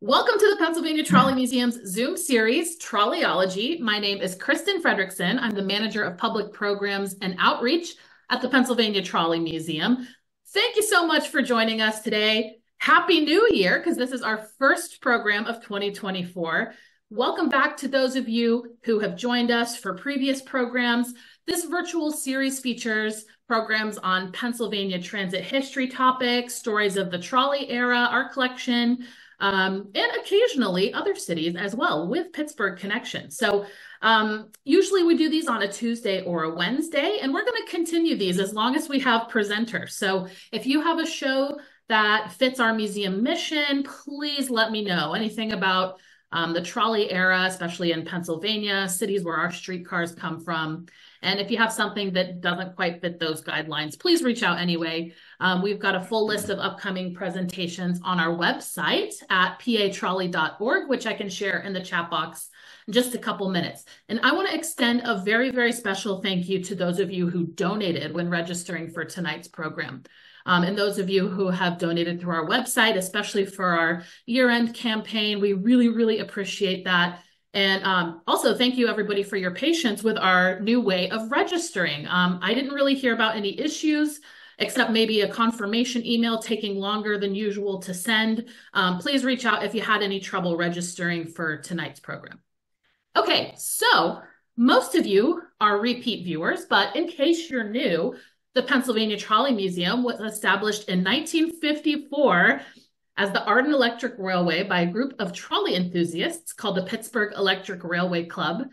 Welcome to the Pennsylvania Trolley Museum's Zoom series, Trolleyology. My name is Kristen Fredrickson. I'm the manager of public programs and outreach at the Pennsylvania Trolley Museum. Thank you so much for joining us today. Happy New Year, because this is our first program of 2024. Welcome back to those of you who have joined us for previous programs. This virtual series features programs on Pennsylvania transit history topics, stories of the trolley era, our collection, um, and occasionally other cities as well with Pittsburgh connection. So um, usually we do these on a Tuesday or a Wednesday, and we're going to continue these as long as we have presenters. So if you have a show that fits our museum mission, please let me know anything about um, the trolley era, especially in Pennsylvania, cities where our streetcars come from. And if you have something that doesn't quite fit those guidelines, please reach out anyway. Um, we've got a full list of upcoming presentations on our website at patrolley.org, which I can share in the chat box in just a couple minutes. And I want to extend a very, very special thank you to those of you who donated when registering for tonight's program. Um, and those of you who have donated through our website, especially for our year end campaign, we really, really appreciate that. And um, also, thank you everybody for your patience with our new way of registering. Um, I didn't really hear about any issues except maybe a confirmation email taking longer than usual to send. Um, please reach out if you had any trouble registering for tonight's program. Okay, so most of you are repeat viewers, but in case you're new, the Pennsylvania Trolley Museum was established in 1954 as the Arden Electric Railway by a group of trolley enthusiasts called the Pittsburgh Electric Railway Club.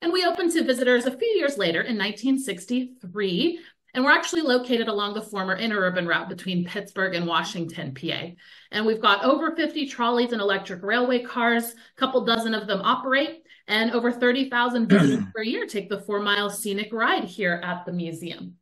And we opened to visitors a few years later in 1963. And we're actually located along the former interurban route between Pittsburgh and Washington, PA. And we've got over 50 trolleys and electric railway cars, a couple dozen of them operate, and over 30,000 visitors per year take the four mile scenic ride here at the museum.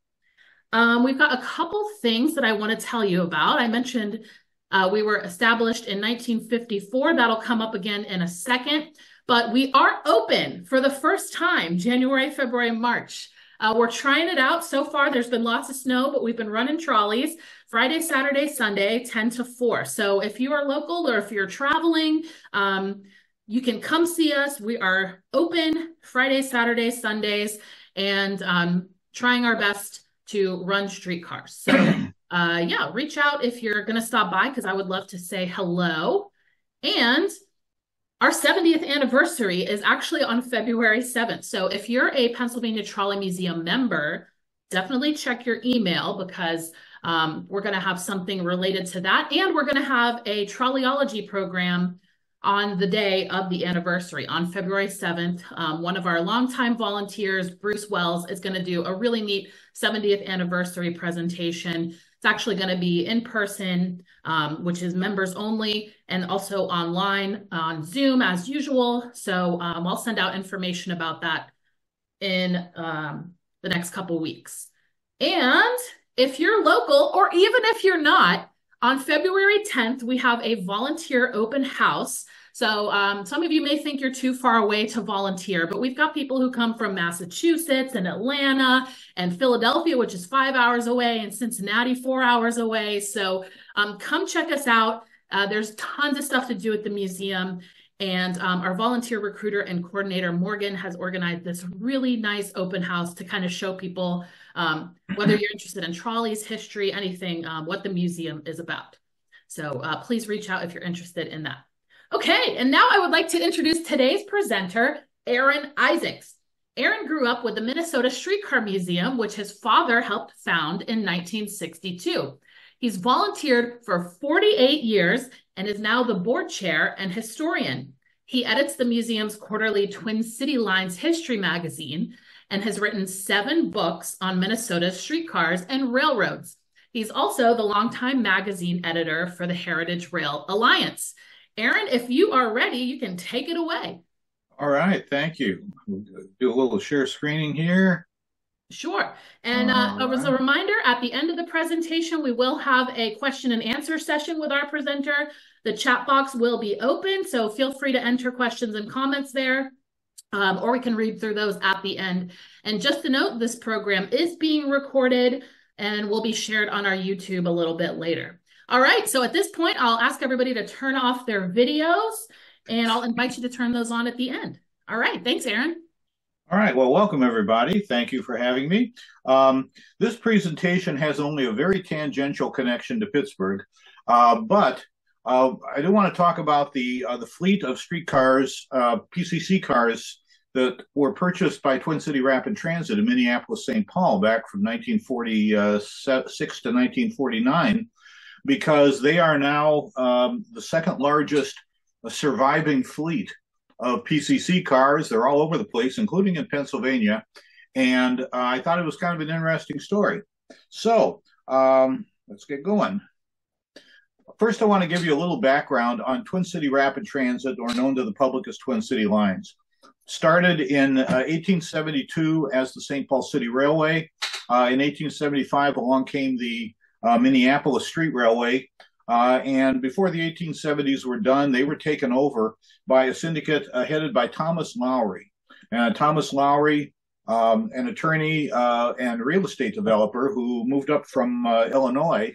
Um, we've got a couple things that I want to tell you about. I mentioned uh, we were established in 1954. That'll come up again in a second. But we are open for the first time January, February, March. Uh, we're trying it out. So far, there's been lots of snow, but we've been running trolleys Friday, Saturday, Sunday, 10 to 4. So if you are local or if you're traveling, um, you can come see us. We are open Friday, Saturday, Sundays, and um, trying our best to run streetcars. So uh, yeah, reach out if you're going to stop by because I would love to say hello. And our 70th anniversary is actually on February 7th. So if you're a Pennsylvania Trolley Museum member, definitely check your email because um, we're going to have something related to that. And we're going to have a trolleyology program on the day of the anniversary on February 7th. Um, one of our longtime volunteers, Bruce Wells, is going to do a really neat 70th anniversary presentation actually going to be in person, um, which is members only, and also online on Zoom as usual. So um, I'll send out information about that in um, the next couple weeks. And if you're local, or even if you're not, on February 10th, we have a volunteer open house so um, some of you may think you're too far away to volunteer, but we've got people who come from Massachusetts and Atlanta and Philadelphia, which is five hours away, and Cincinnati, four hours away. So um, come check us out. Uh, there's tons of stuff to do at the museum. And um, our volunteer recruiter and coordinator, Morgan, has organized this really nice open house to kind of show people um, whether you're interested in trolleys, history, anything, um, what the museum is about. So uh, please reach out if you're interested in that. Okay, and now I would like to introduce today's presenter, Aaron Isaacs. Aaron grew up with the Minnesota Streetcar Museum, which his father helped found in 1962. He's volunteered for 48 years and is now the board chair and historian. He edits the museum's quarterly Twin City Lines history magazine and has written seven books on Minnesota's streetcars and railroads. He's also the longtime magazine editor for the Heritage Rail Alliance. Aaron, if you are ready, you can take it away. All right, thank you. do a little share screening here. Sure. And uh, right. as a reminder, at the end of the presentation, we will have a question and answer session with our presenter. The chat box will be open, so feel free to enter questions and comments there, um, or we can read through those at the end. And just to note, this program is being recorded and will be shared on our YouTube a little bit later. All right. So at this point, I'll ask everybody to turn off their videos and I'll invite you to turn those on at the end. All right. Thanks, Aaron. All right. Well, welcome everybody. Thank you for having me. Um, this presentation has only a very tangential connection to Pittsburgh, uh, but uh, I do want to talk about the uh, the fleet of streetcars, uh, PCC cars that were purchased by Twin City Rapid Transit in Minneapolis, St. Paul, back from 1946 to 1949, because they are now um, the second largest surviving fleet of PCC cars. They're all over the place, including in Pennsylvania. And uh, I thought it was kind of an interesting story. So um, let's get going. First, I want to give you a little background on Twin City Rapid Transit, or known to the public as Twin City Lines. Started in uh, 1872 as the St. Paul City Railway. Uh, in 1875, along came the uh, Minneapolis Street Railway. Uh, and before the 1870s were done, they were taken over by a syndicate uh, headed by Thomas Lowry. And Thomas Lowry, um, an attorney uh, and real estate developer who moved up from uh, Illinois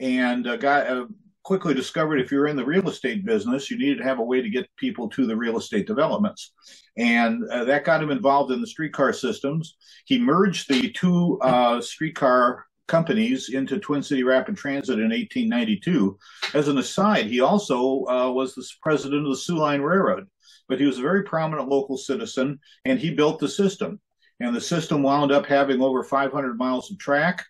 and uh, got uh, quickly discovered if you're in the real estate business, you needed to have a way to get people to the real estate developments. And that got him involved in the streetcar systems. He merged the two streetcar companies into Twin City Rapid Transit in 1892. As an aside, he also uh, was the president of the Soo Line Railroad, but he was a very prominent local citizen and he built the system. And the system wound up having over 500 miles of track.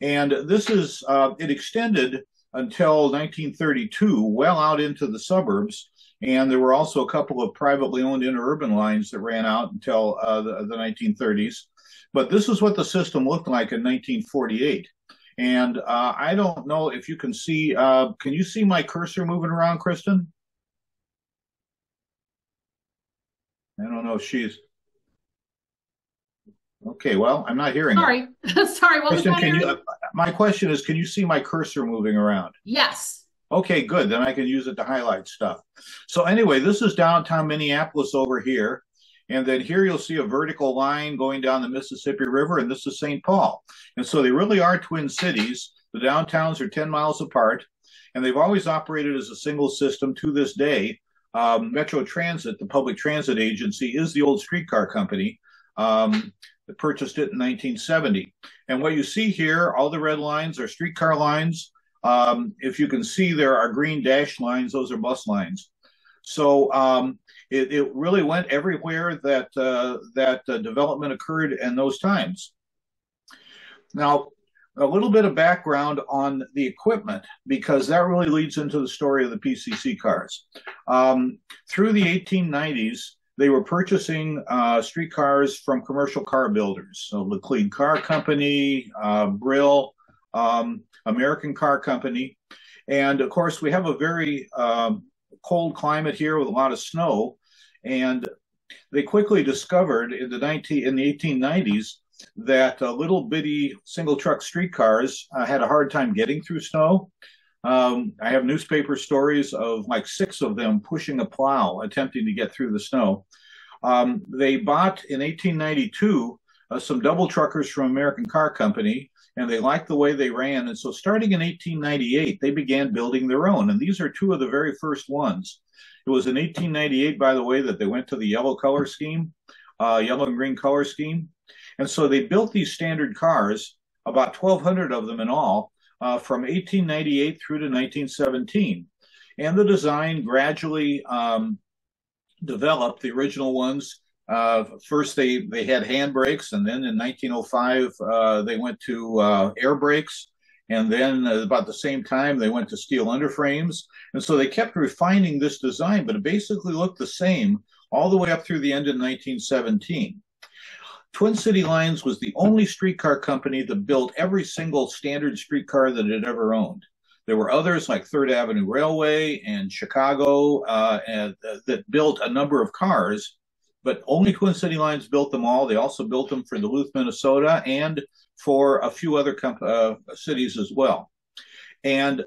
And this is, uh, it extended until 1932, well out into the suburbs. And there were also a couple of privately owned interurban lines that ran out until uh, the, the 1930s. But this is what the system looked like in 1948. And uh, I don't know if you can see, uh, can you see my cursor moving around, Kristen? I don't know if she's. Okay, well, I'm not hearing. Sorry, sorry. What Kristen, was can you? Uh, my question is, can you see my cursor moving around? Yes. Okay, good. Then I can use it to highlight stuff. So anyway, this is downtown Minneapolis over here. And then here you'll see a vertical line going down the Mississippi River, and this is St. Paul. And so they really are twin cities. The downtowns are 10 miles apart, and they've always operated as a single system to this day. Um, Metro Transit, the public transit agency, is the old streetcar company um, that purchased it in 1970. And what you see here, all the red lines are streetcar lines. Um, if you can see, there are green dash lines, those are bus lines. So um, it, it really went everywhere that uh, that uh, development occurred in those times. Now, a little bit of background on the equipment because that really leads into the story of the PCC cars. Um, through the 1890s, they were purchasing uh, streetcars from commercial car builders, so Laclede Car Company, uh, Brill, um, American Car Company, and of course we have a very um, cold climate here with a lot of snow, and they quickly discovered in the 19 in the 1890s that uh, little bitty single truck streetcars uh, had a hard time getting through snow. Um, I have newspaper stories of like six of them pushing a plow, attempting to get through the snow. Um, they bought in 1892 uh, some double truckers from American Car Company, and they liked the way they ran. And so, starting in 1898, they began building their own. And these are two of the very first ones. It was in 1898, by the way, that they went to the yellow color scheme, uh, yellow and green color scheme. And so they built these standard cars, about 1,200 of them in all, uh, from 1898 through to 1917. And the design gradually um, developed. The original ones, uh, first they, they had hand brakes, and then in 1905 uh, they went to uh, air brakes. And then uh, about the same time, they went to steel underframes. And so they kept refining this design, but it basically looked the same all the way up through the end of 1917. Twin City Lines was the only streetcar company that built every single standard streetcar that it ever owned. There were others like Third Avenue Railway and Chicago uh, and, uh, that built a number of cars, but only Twin City Lines built them all. They also built them for Duluth, Minnesota, and for a few other comp- uh, cities as well. And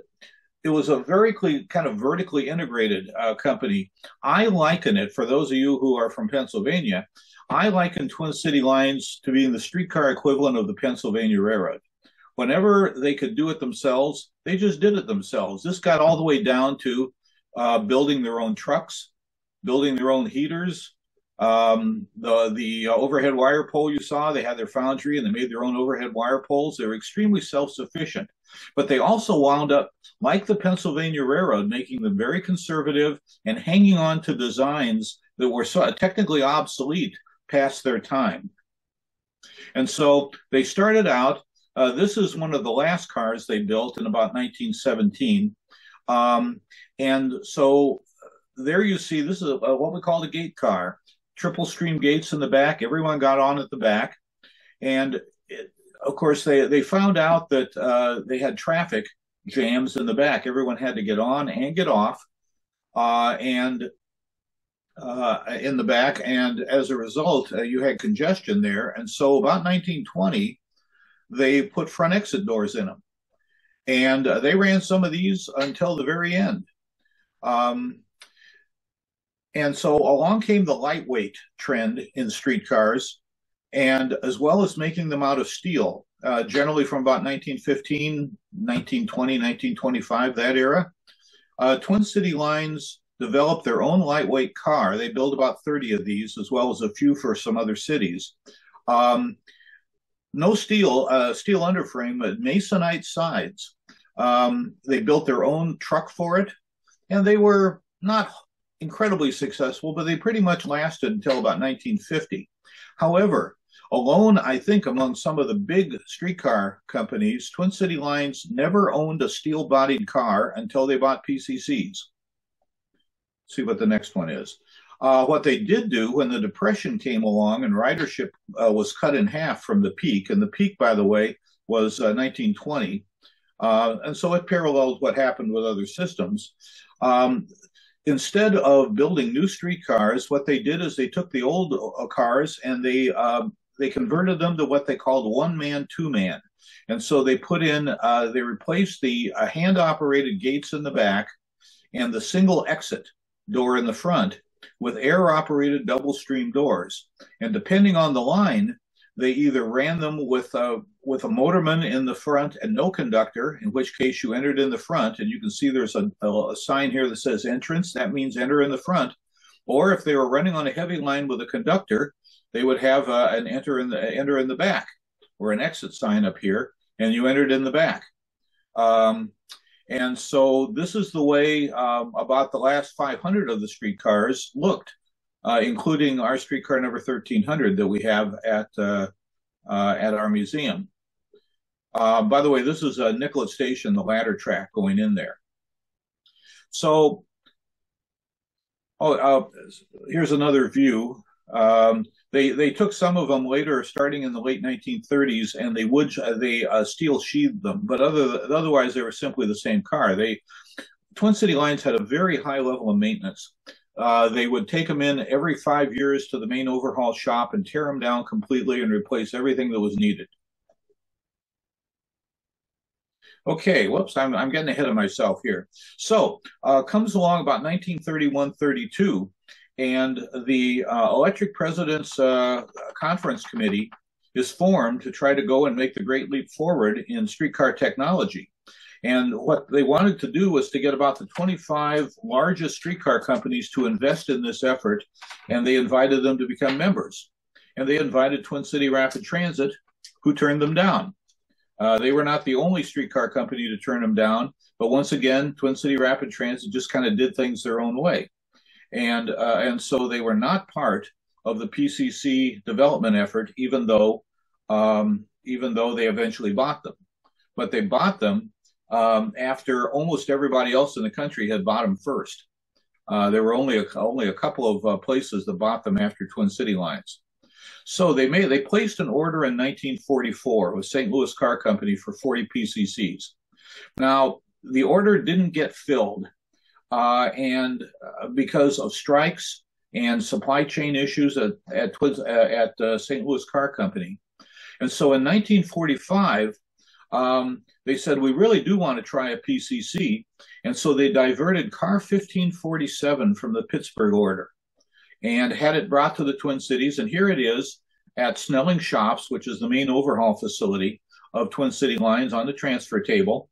it was a very kind of vertically integrated uh, company. I liken it, for those of you who are from Pennsylvania, I liken Twin City Lines to being the streetcar equivalent of the Pennsylvania Railroad. whenever they could do it themselves, they just did it themselves. This got all the way down to uh, building their own trucks, building their own heaters. Um, the the uh, overhead wire pole you saw, they had their foundry and they made their own overhead wire poles. They were extremely self sufficient, but they also wound up, like the Pennsylvania Railroad, making them very conservative and hanging on to designs that were so, technically obsolete past their time. And so they started out. Uh, this is one of the last cars they built in about 1917. Um, and so there you see, this is a, a, what we call the gate car, triple stream gates in the back. Everyone got on at the back. And it, of course, they, they found out that uh, they had traffic jams in the back. Everyone had to get on and get off. Uh, and uh, in the back, and as a result, uh, you had congestion there. And so, about 1920, they put front exit doors in them, and uh, they ran some of these until the very end. Um, and so along came the lightweight trend in streetcars, and as well as making them out of steel, uh, generally from about 1915, 1920, 1925, that era. Uh, Twin City Lines developed their own lightweight car. They built about 30 of these, as well as a few for some other cities. Um, no steel, uh, steel underframe, but masonite sides. Um, they built their own truck for it, and they were not incredibly successful, but they pretty much lasted until about 1950. However, alone, I think, among some of the big streetcar companies, Twin City Lines never owned a steel bodied car until they bought PCCs. See what the next one is. Uh, what they did do when the Depression came along and ridership uh, was cut in half from the peak, and the peak, by the way, was uh, 1920. Uh, and so it parallels what happened with other systems. Um, instead of building new streetcars, what they did is they took the old uh, cars and they um, they converted them to what they called one man, two man. And so they put in, uh, they replaced the uh, hand operated gates in the back and the single exit door in the front with air operated double stream doors. And depending on the line, they either ran them with a, with a motorman in the front and no conductor, in which case you entered in the front. And you can see there's a, a sign here that says entrance. That means enter in the front. Or if they were running on a heavy line with a conductor, they would have uh, an enter in the enter in the back or an exit sign up here, and you entered in the back. Um, and so this is the way um, about the last 500 of the streetcars looked, uh, including our streetcar number 1300 that we have at uh, uh, at our museum. Uh, by the way, this is a Nicollet Station, the ladder track going in there. So, oh, uh, here's another view. Um, they they took some of them later, starting in the late 1930s, and they would they uh, steel sheathed them, but other otherwise they were simply the same car. They Twin City Lines had a very high level of maintenance. Uh, they would take them in every five years to the main overhaul shop and tear them down completely and replace everything that was needed. Okay, whoops, I'm, I'm getting ahead of myself here. So, uh, comes along about 1931 32, and the uh, electric president's uh, conference committee is formed to try to go and make the great leap forward in streetcar technology. And what they wanted to do was to get about the 25 largest streetcar companies to invest in this effort, and they invited them to become members. And they invited Twin City Rapid Transit, who turned them down. Uh, they were not the only streetcar company to turn them down, but once again, Twin City Rapid Transit just kind of did things their own way and uh, and so they were not part of the PCC development effort, even though um, even though they eventually bought them. But they bought them um, after almost everybody else in the country had bought them first. Uh, there were only a, only a couple of uh, places that bought them after Twin City Lines. So they made they placed an order in 1944 with St. Louis Car Company for 40 PCCs. Now the order didn't get filled uh, and uh, because of strikes and supply chain issues at at, uh, at uh, St. Louis Car Company. And so in 1945, um, they said, we really do want to try a PCC. And so they diverted car 1547 from the Pittsburgh order and had it brought to the Twin Cities. And here it is at Snelling Shops, which is the main overhaul facility, of Twin City Lines on the transfer table.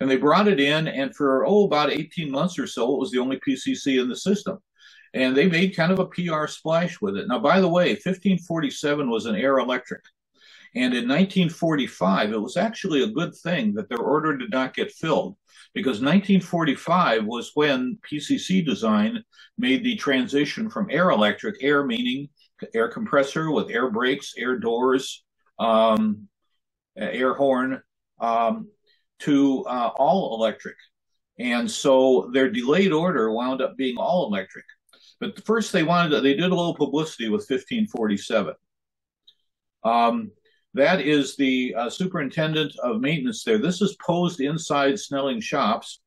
And they brought it in, and for, oh, about 18 months or so, it was the only PCC in the system. And they made kind of a PR splash with it. Now, by the way, 1547 was an air electric. And in 1945, it was actually a good thing that their order did not get filled because 1945 was when PCC design made the transition from air electric, air meaning air compressor with air brakes, air doors, um, air horn, um, to uh, all electric. And so their delayed order wound up being all electric. But first they wanted to, they did a little publicity with 1547. Um, that is the uh, superintendent of maintenance there. This is posed inside Snelling Shops.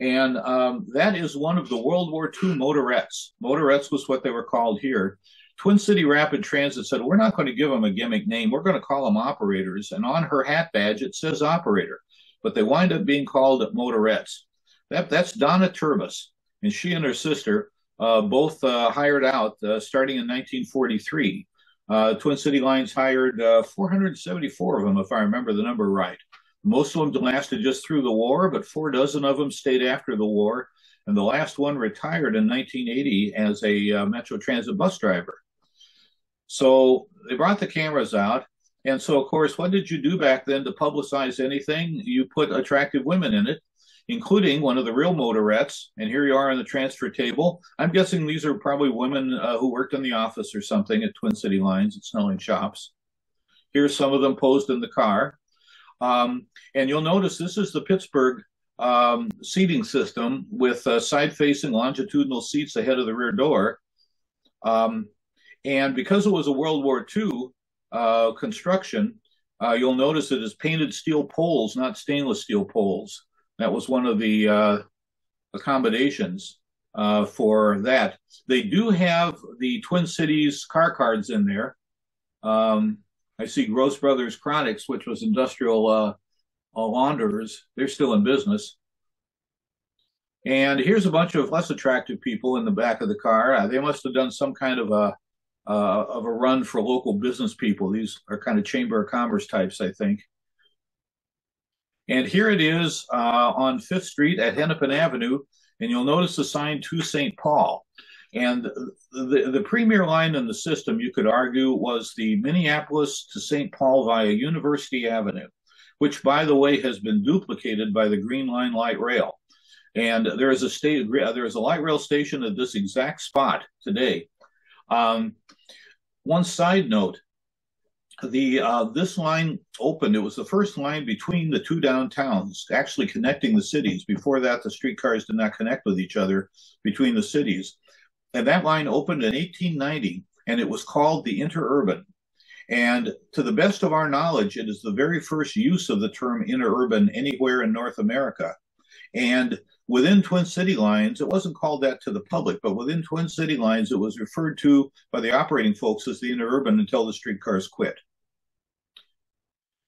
And um, that is one of the World War II motorettes. Motorettes was what they were called here. Twin City Rapid Transit said, We're not going to give them a gimmick name. We're going to call them operators. And on her hat badge, it says operator. But they wind up being called motorettes. That, that's Donna Turbis. And she and her sister uh, both uh, hired out uh, starting in 1943. Uh, Twin City Lines hired uh, 474 of them, if I remember the number right. Most of them lasted just through the war, but four dozen of them stayed after the war. And the last one retired in 1980 as a uh, Metro Transit bus driver. So they brought the cameras out. And so, of course, what did you do back then to publicize anything? You put attractive women in it, including one of the real motorettes. And here you are on the transfer table. I'm guessing these are probably women uh, who worked in the office or something at Twin City Lines at Snelling Shops. Here's some of them posed in the car. Um, and you'll notice this is the Pittsburgh um, seating system with uh, side facing longitudinal seats ahead of the rear door. Um, and because it was a World War II uh, construction, uh, you'll notice it is painted steel poles, not stainless steel poles. That was one of the uh, accommodations uh, for that. They do have the Twin Cities car cards in there. Um, I see Gross Brothers Chronics, which was industrial uh, launderers. They're still in business. And here's a bunch of less attractive people in the back of the car. Uh, they must have done some kind of a uh, of a run for local business people. These are kind of chamber of commerce types, I think. And here it is uh, on Fifth Street at Hennepin Avenue, and you'll notice the sign to St. Paul. And the, the premier line in the system, you could argue, was the Minneapolis to St. Paul via University Avenue, which, by the way, has been duplicated by the Green Line Light Rail. And there is a state, there is a light rail station at this exact spot today. Um, one side note: the uh, this line opened. It was the first line between the two downtowns, actually connecting the cities. Before that, the streetcars did not connect with each other between the cities. And that line opened in 1890, and it was called the interurban. And to the best of our knowledge, it is the very first use of the term interurban anywhere in North America. And within Twin City Lines, it wasn't called that to the public, but within Twin City Lines, it was referred to by the operating folks as the interurban until the streetcars quit.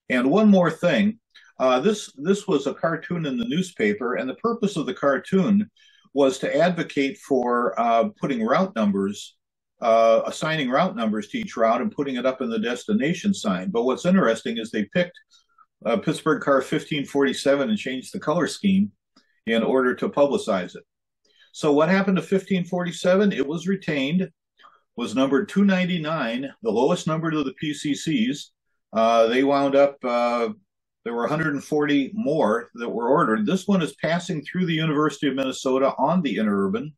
And one more thing, uh, this this was a cartoon in the newspaper, and the purpose of the cartoon was to advocate for uh, putting route numbers, uh, assigning route numbers to each route, and putting it up in the destination sign. But what's interesting is they picked uh, Pittsburgh car 1547 and changed the color scheme in order to publicize it. So what happened to 1547? It was retained, was numbered 299, the lowest number to the PCCs, uh, they wound up, uh, there were 140 more that were ordered. This one is passing through the University of Minnesota on the interurban.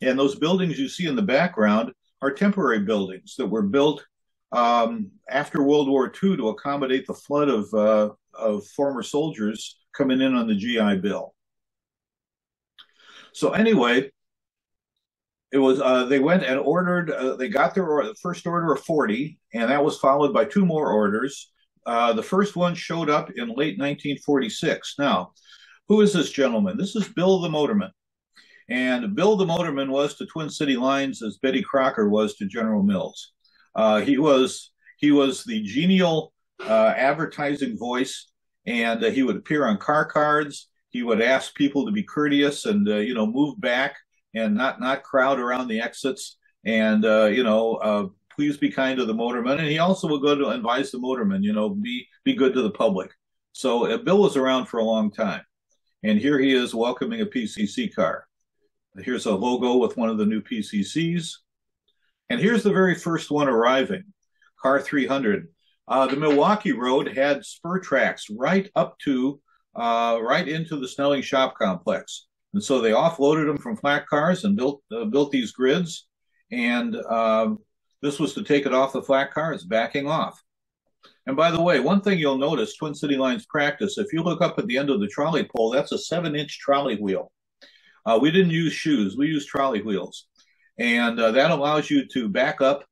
And those buildings you see in the background are temporary buildings that were built um, after World War II to accommodate the flood of, uh, of former soldiers coming in on the GI Bill. So anyway, it was uh, they went and ordered uh, they got their or- first order of 40 and that was followed by two more orders. Uh, the first one showed up in late 1946 now who is this gentleman? This is bill the motorman. And bill the motorman was to twin city lines as betty crocker was to general mills. Uh, he was he was the genial uh, advertising voice and uh, he would appear on car cards he would ask people to be courteous and you know move back and not not crowd around the exits and uh, you know uh, please be kind to the motorman. And he also would go to advise the motorman, you know, be be good to the public. So uh, Bill was around for a long time. And here he is welcoming a PCC car. Here's a logo with one of the new PCCs. And here's the very first one arriving, car 300. Uh, the Milwaukee Road had spur tracks right up to, uh, right into the Snelling Shop Complex. And so they offloaded them from flat cars and built uh, built these grids. And um, this was to take it off the flat cars, backing off. And by the way, one thing you'll notice, Twin City Lines practice, if you look up at the end of the trolley pole, that's a seven inch trolley wheel. Uh, we didn't use shoes, we used trolley wheels. And uh, that allows you to back up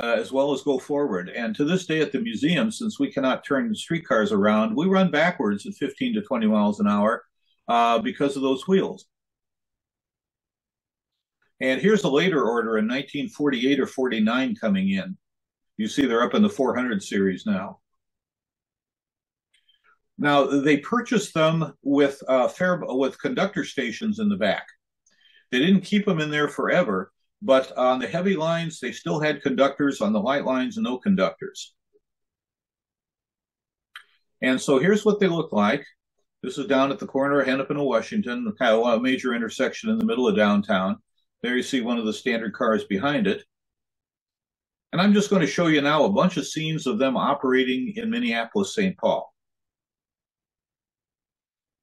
uh, as well as go forward. And to this day at the museum, since we cannot turn the streetcars around, we run backwards at 15 to 20 miles an hour uh, because of those wheels. And here's a later order in 1948 or 49 coming in. You see they're up in the 400 series now. Now they purchased them with uh, fair with conductor stations in the back. They didn't keep them in there forever, but on the heavy lines they still had conductors. On the light lines, no conductors. And so here's what they look like. This is down at the corner of Hennepin and Washington, a major intersection in the middle of downtown. There you see one of the standard cars behind it. And I'm just going to show you now a bunch of scenes of them operating in Minneapolis, St. Paul.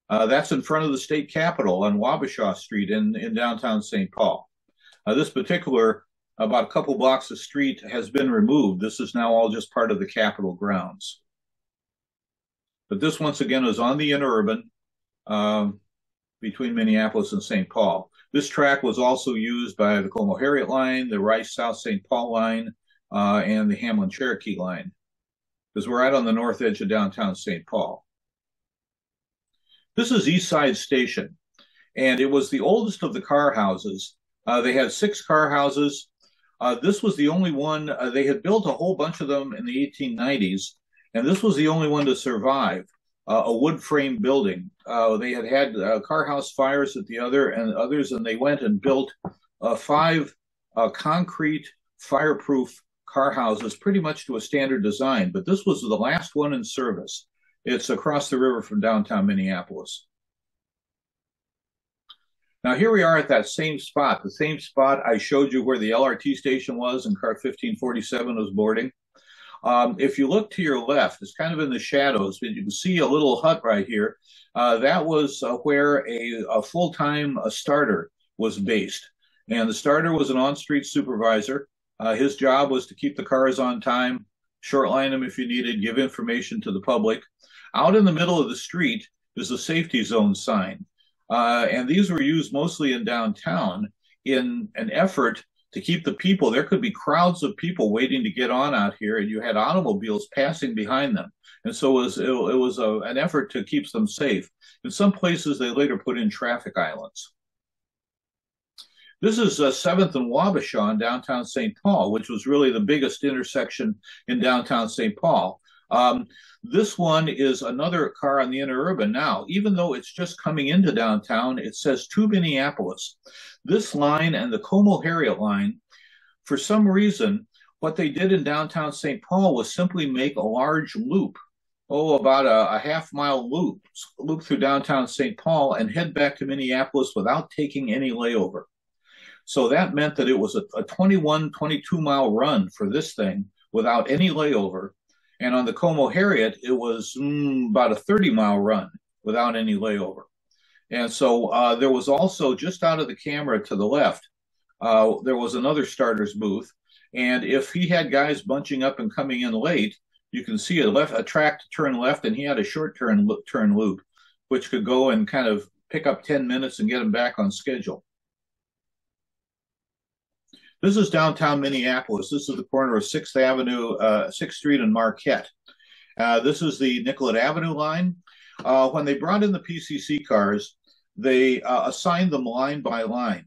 Uh, that's in front of the state capitol on Wabasha Street in, in downtown St. Paul. Uh, this particular, about a couple blocks of street, has been removed. This is now all just part of the Capitol grounds. But this, once again, is on the interurban um, between Minneapolis and St. Paul. This track was also used by the Como Harriet line, the Rice South St. Paul line, uh, and the Hamline Cherokee line, because we're right on the north edge of downtown St. Paul. This is East Side Station, and it was the oldest of the car houses. Uh, they had six car houses. Uh, this was the only one, uh, they had built a whole bunch of them in the 1890s, and this was the only one to survive. Uh, a wood frame building. Uh, they had had uh, car house fires at the other and others, and they went and built five concrete fireproof car houses pretty much to a standard design, but this was the last one in service. It's across the river from downtown Minneapolis. Now here we are at that same spot, the same spot I showed you where the LRT station was and car 1547 was boarding. Um, if you look to your left, it's kind of in the shadows, but you can see a little hut right here. Uh, that was uh, where a, a full-time starter was based. And the starter was an on-street supervisor. Uh, his job was to keep the cars on time, short line them if you needed, give information to the public. Out in the middle of the street is the safety zone sign. Uh, and these were used mostly in downtown in an effort to keep the people. There could be crowds of people waiting to get on out here, and you had automobiles passing behind them. And so it was, it, it was a, an effort to keep them safe. In some places, they later put in traffic islands. This is uh, 7th and Wabasha in downtown St. Paul, which was really the biggest intersection in downtown St. Paul. Um, this one is another car on the interurban now. Even though it's just coming into downtown, it says to Minneapolis. This line and the Como Harriet line, for some reason, what they did in downtown St. Paul was simply make a large loop oh, about a, a, half mile loop, loop through downtown St. Paul and head back to Minneapolis without taking any layover. So that meant that it was a, a 21, 22 mile run for this thing without any layover. And on the Como Harriet, it was mm, about a 30 mile run without any layover. And so uh, there was also just out of the camera to the left, uh, there was another starter's booth. And if he had guys bunching up and coming in late, you can see a left a track to turn left, and he had a short turn turn loop, which could go and kind of pick up 10 minutes and get him back on schedule. This is downtown Minneapolis. This is the corner of 6th Avenue, uh, 6th Street and Marquette. Uh, this is the Nicollet Avenue line. Uh, when they brought in the PCC cars, they uh, assigned them line by line.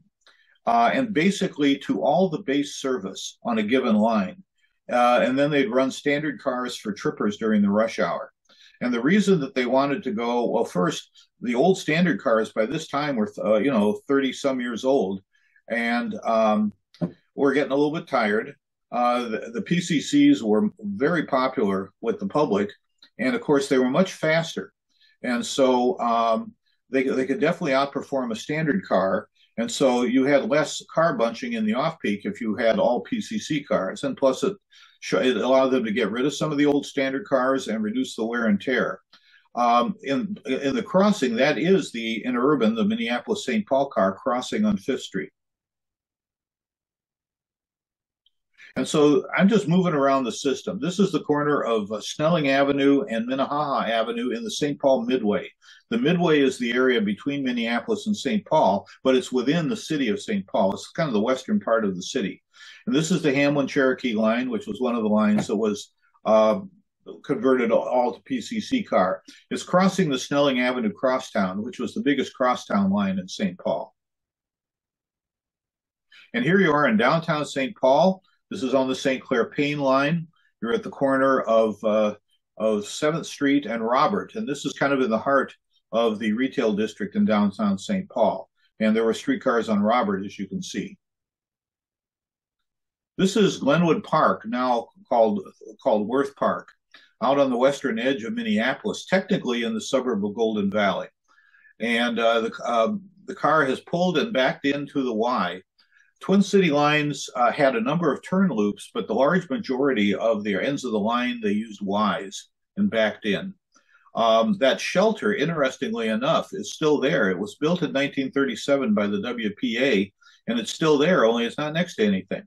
Uh, and basically to all the base service on a given line. Uh, and then they'd run standard cars for trippers during the rush hour. And the reason that they wanted to go, well, first, the old standard cars by this time were, you know, 30 some years old. And um, were getting a little bit tired. uh, the, the, PCCs were very popular with the public, and of course they were much faster, and so um, they they could definitely outperform a standard car. And so you had less car bunching in the off peak if you had all PCC cars, and plus it it allowed them to get rid of some of the old standard cars and reduce the wear and tear. Um, in in the crossing, that is the interurban, the Minneapolis St. Paul car crossing on Fifth Street. And so I'm just moving around the system. This is the corner of uh, Snelling Avenue and Minnehaha Avenue in the St. Paul Midway. The Midway is the area between Minneapolis and St. Paul, but it's within the city of St. Paul. It's kind of the western part of the city. And this is the Hamline Cherokee line, which was one of the lines that was uh, converted all to PCC car. It's crossing the Snelling Avenue crosstown, which was the biggest crosstown line in St. Paul. And here you are in downtown St. Paul. This is on the St. Clair Payne line. You're at the corner of uh, of 7th Street and Robert, and this is kind of in the heart of the retail district in downtown St. Paul. And there were streetcars on Robert, as you can see. This is Glenwood Park, now called called Wirth Park, out on the western edge of Minneapolis, technically in the suburb of Golden Valley. And uh, the uh, the car has pulled and backed into the Y Twin City lines uh, had a number of turn loops, but the large majority of their ends of the line they used Ys and backed in. Um, that shelter, interestingly enough, is still there. It was built in 1937 by the WPA, and it's still there, only it's not next to anything.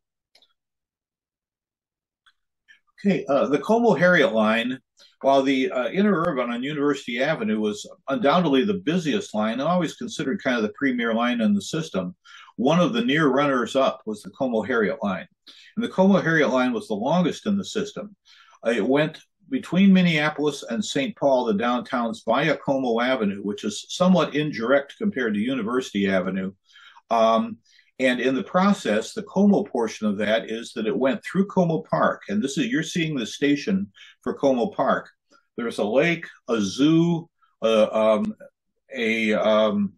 Okay, uh, the Como Harriet line, while the uh, interurban on University Avenue was undoubtedly the busiest line, and always considered kind of the premier line in the system, one of the near runners up was the Como Harriet line. And the Como Harriet line was the longest in the system. Uh, it went between Minneapolis and St. Paul, the downtowns, via Como Avenue, which is somewhat indirect compared to University Avenue. Um, and in the process, the Como portion of that is that it went through Como Park. And this is, you're seeing the station for Como Park. There's a lake, a zoo, uh, um, a, um,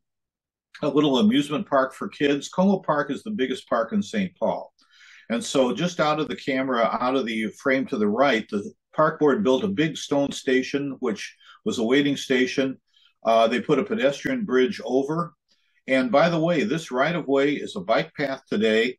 a little amusement park for kids. Como Park is the biggest park in St. Paul. And so just out of the camera, out of the frame to the right, the park board built a big stone station, which was a waiting station. Uh, they put a pedestrian bridge over. And by the way, this right of way is a bike path today.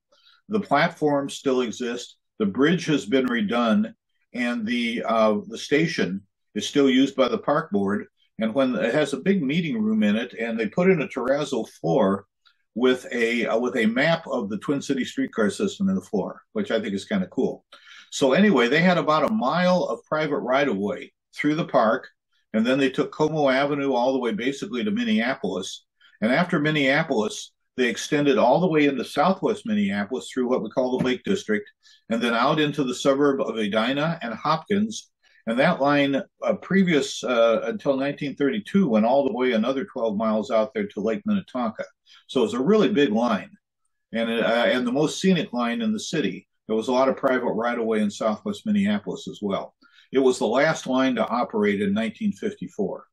The platforms still exist. The bridge has been redone, and the uh, the station is still used by the park board. And when it has a big meeting room in it, and they put in a terrazzo floor with a uh, with a map of the Twin City streetcar system in the floor, which I think is kind of cool. So anyway, they had about a mile of private right of way through the park, and then they took Como Avenue all the way basically to Minneapolis. And after Minneapolis, they extended all the way into southwest Minneapolis through what we call the Lake District, and then out into the suburb of Edina and Hopkins, and that line, uh, previous uh, until 1932, went all the way another 12 miles out there to Lake Minnetonka. So it's a really big line, and uh, and the most scenic line in the city. There was a lot of private right of way in Southwest Minneapolis as well. It was the last line to operate in 1954.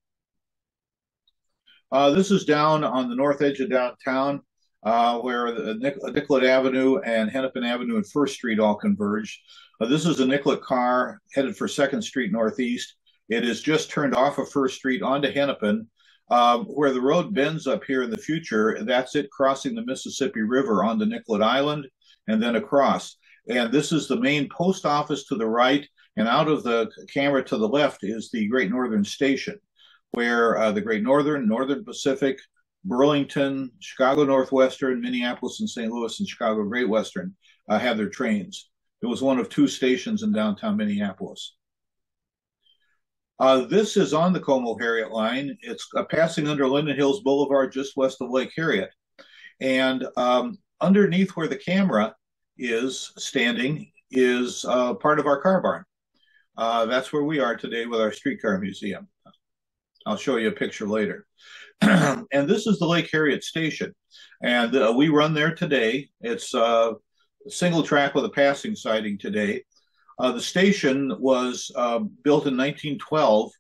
Uh, this is down on the north edge of downtown, uh, where the Nic- Nicollet Avenue and Hennepin Avenue and First Street all converge. Uh, this is a Nicollet car headed for Second Street Northeast. It is just turned off of First Street onto Hennepin, um, where the road bends up here in the future. That's it crossing the Mississippi River onto Nicollet Island and then across. And this is the main post office to the right, and out of the camera to the left is the Great Northern Station, where uh, the Great Northern, Northern Pacific, Burlington, Chicago Northwestern, Minneapolis and St. Louis, and Chicago Great Western uh, have their trains. It was one of two stations in downtown Minneapolis. Uh, this is on the Como Harriet line. It's uh, passing under Linden Hills Boulevard just west of Lake Harriet. And um, underneath where the camera is standing is uh, part of our car barn. Uh, that's where we are today with our streetcar museum. I'll show you a picture later. and this is the Lake Harriet station. And uh, we run there today. It's single track with a passing siding today. Uh, the station was uh, built in 1912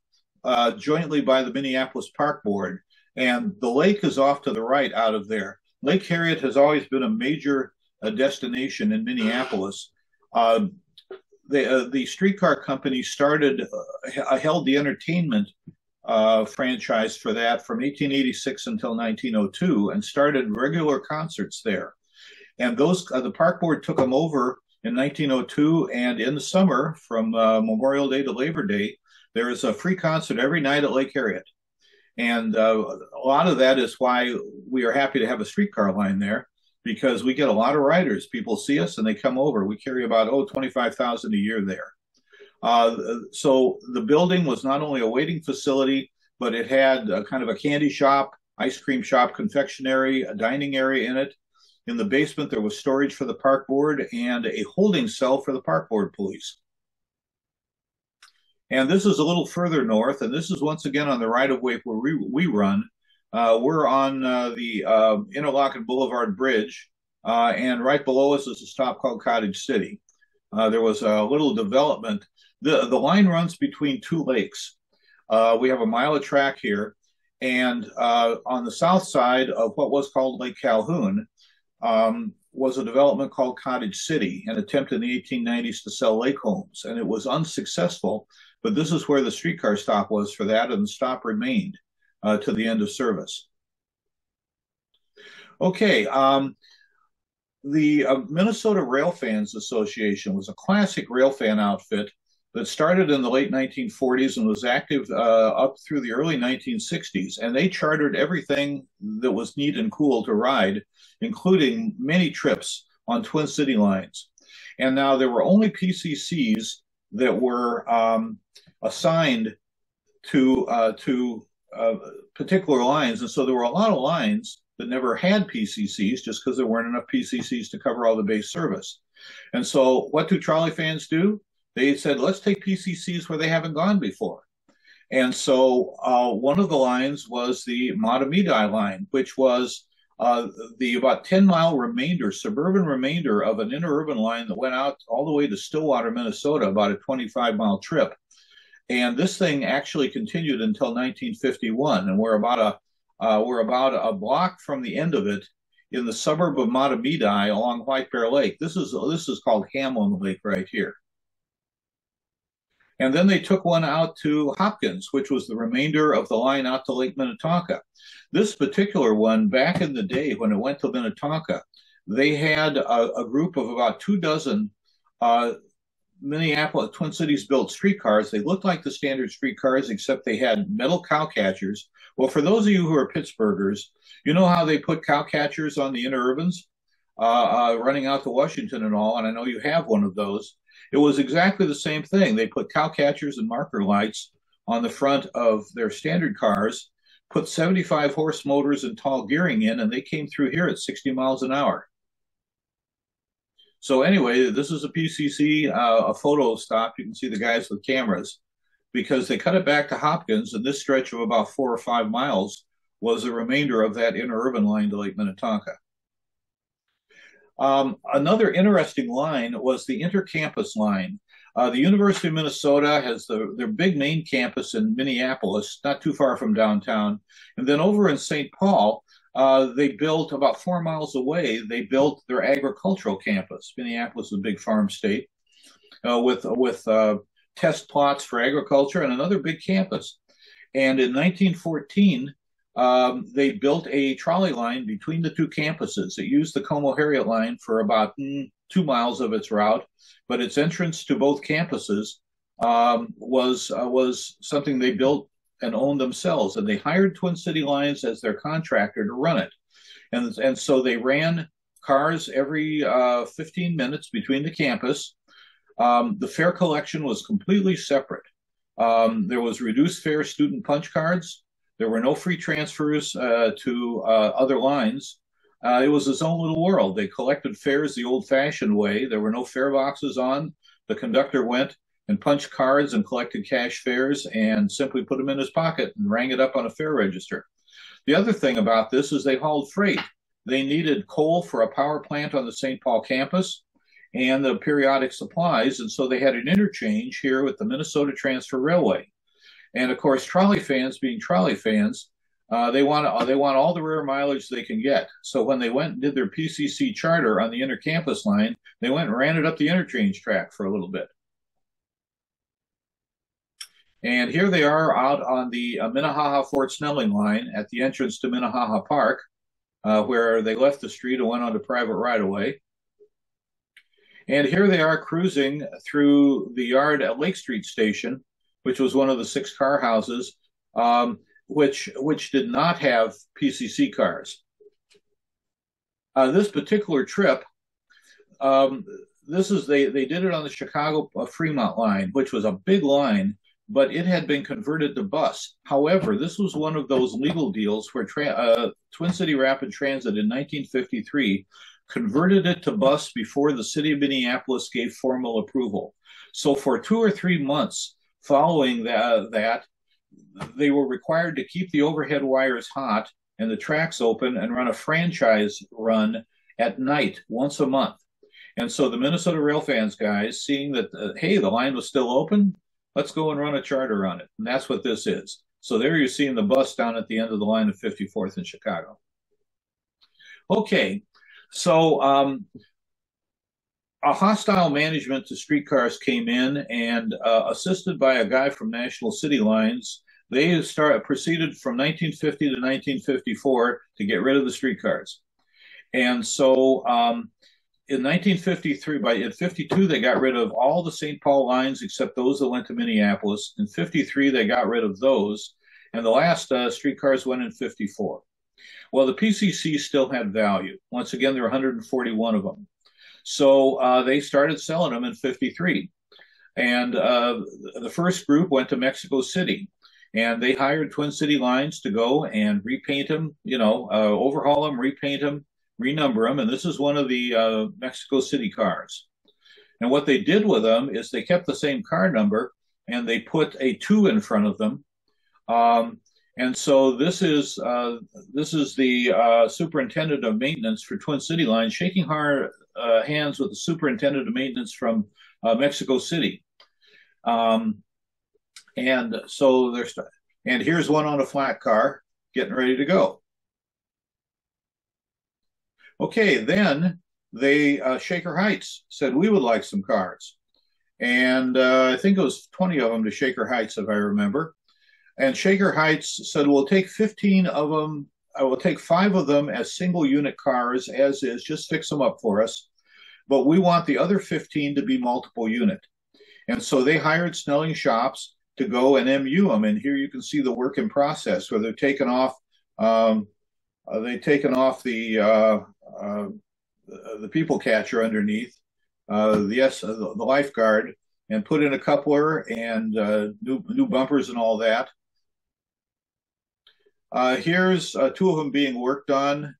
uh, jointly by the Minneapolis Park Board, and the lake is off to the right out of there. Lake Harriet has always been a major uh, destination in Minneapolis, Uh, the, uh, the streetcar company started, uh, held the entertainment franchise for that from 1886 until 1902 and started regular concerts there. And those, uh, the park board took them over in 1902. And in the summer, from uh, Memorial Day to Labor Day, there is a free concert every night at Lake Harriet. And uh, a lot of that is why we are happy to have a streetcar line there because we get a lot of riders. People see us and they come over. We carry about, oh, 25,000 a year there. Uh, so the building was not only a waiting facility, but it had kind of a candy shop, ice cream shop, confectionery, a dining area in it. In the basement, there was storage for the park board and a holding cell for the park board police. And this is a little further north, and this is once again on the right of way where we, we run. Uh, we're on uh, the uh, Interlachen Boulevard Bridge, uh, and right below us is a stop called Cottage City. Uh, there was a little development. The, the line runs between two lakes. Uh, we have a mile of track here, and on the south side of what was called Lake Calhoun um, was a development called Cottage City, an attempt in the 1890s to sell lake homes, and it was unsuccessful but this is where the streetcar stop was for that, and the stop remained uh, to the end of service. Okay, um, the uh, Minnesota Railfans Association was a classic railfan outfit that started in the late 1940s and was active uh, up through the early 1960s. And they chartered everything that was neat and cool to ride, including many trips on Twin City lines. And now there were only PCCs that were um, assigned to uh, to uh, particular lines, and so there were a lot of lines that never had PCCs just because there weren't enough PCCs to cover all the base service. And so, what do trolley fans do? They said, let's take PCCs where they haven't gone before. And so, uh, one of the lines was the Mahtomedi line, which was uh, the about 10 mile remainder, suburban remainder of an interurban line that went out all the way to Stillwater, Minnesota, about a 25 mile trip. And this thing actually continued until 1951, and we're about a uh, we're about a block from the end of it in the suburb of Mahtomedi along White Bear Lake. This is this is called Hamlin Lake right here. And then they took one out to Hopkins, which was the remainder of the line out to Lake Minnetonka. This particular one, back in the day when it went to Minnetonka, they had a, a group of about two dozen uh, Minneapolis Twin Cities built streetcars. They looked like the standard streetcars, except they had metal cow catchers. Well, for those of you who are Pittsburghers, you know how they put cow catchers on the interurbans, uh, uh, running out to Washington and all. And I know you have one of those. It was exactly the same thing. They put cow catchers and marker lights on the front of their standard cars, put 75 horse motors and tall gearing in, and they came through here at 60 miles an hour. So anyway, this is a PCC, uh, a photo stop. You can see the guys with cameras because they cut it back to Hopkins, and this stretch of about four or five miles was the remainder of that interurban line to Lake Minnetonka. Um, another interesting line was the intercampus line. Uh, the University of Minnesota has the, their big main campus in Minneapolis, not too far from downtown. And then over in St. Paul, uh, they built about four miles away, they built their agricultural campus. Minneapolis is a big farm state uh, with, with uh, test plots for agriculture and another big campus. And in 1914, um, they built a trolley line between the two campuses. It used the Como Harriet line for about mm, two miles of its route, but its entrance to both campuses um, was uh, was something they built and owned themselves, and they hired Twin City Lines as their contractor to run it, and and so they ran cars every uh, 15 minutes between the campus. Um, the fare collection was completely separate. Um, there was reduced fare student punch cards. There were no free transfers uh, to uh, other lines. Uh, it was its own little world. They collected fares the old fashioned way. There were no fare boxes on. The conductor went and punched cards and collected cash fares and simply put them in his pocket and rang it up on a fare register. The other thing about this is they hauled freight. They needed coal for a power plant on the St. Paul campus and the periodic supplies. And so they had an interchange here with the Minnesota Transfer Railway. And of course, trolley fans, being trolley fans, Uh, they want uh, they want all the rare mileage they can get. So when they went and did their PCC charter on the intercampus line, they went and ran it up the interchange track for a little bit. And here they are out on the uh, Minnehaha Fort Snelling line at the entrance to Minnehaha Park, uh, where they left the street and went onto private right of way. And here they are cruising through the yard at Lake Street Station, which was one of the six car houses, um, which which did not have PCC cars. Uh, this particular trip, um, this is they they did it on the Chicago uh, Fremont line, which was a big line, but it had been converted to bus. However, this was one of those legal deals where tra- uh, Twin City Rapid Transit in 1953 converted it to bus before the city of Minneapolis gave formal approval. So for two or three months following that, that they were required to keep the overhead wires hot and the tracks open and run a franchise run at night once a month. And so the Minnesota Railfans guys, seeing that, uh, hey, the line was still open, let's go and run a charter on it. And that's what this is. So there you're seeing the bus down at the end of the line of 54th in Chicago. Okay, so um, a hostile management to streetcars came in and uh, assisted by a guy from National City Lines, they start proceeded from 1950 to 1954 to get rid of the streetcars. And so um, in 1953, by in 52, they got rid of all the St. Paul lines except those that went to Minneapolis. In 53, they got rid of those. And the last uh, streetcars went in 54. Well, the PCC still had value. Once again, there were 141 of them. So uh, they started selling them in 53. And uh, the first group went to Mexico City. And they hired Twin City Lines to go and repaint them, you know, uh, overhaul them, repaint them, renumber them. And this is one of the uh, Mexico City cars. And what they did with them is they kept the same car number and they put a two in front of them. Um, and so this is uh, this is the uh, superintendent of maintenance for Twin City Line shaking hard uh, hands with the superintendent of maintenance from uh, Mexico City. Um, and so there's and here's one on a flat car getting ready to go. Okay, then they uh, Shaker Heights said we would like some cars, and uh, I think it was 20 of them to Shaker Heights if I remember. And Shaker Heights said, we'll take 15 of them. I will take five of them as single unit cars as is, just fix them up for us. But we want the other 15 to be multiple unit. And so they hired Snelling shops to go and MU them. And here you can see the work in process where they're taking off, um, uh, they've taken off the, uh, uh, the people catcher underneath, uh, the, yes, the, the lifeguard, and put in a coupler and uh, new, new bumpers and all that. Uh, here's uh, two of them being worked on.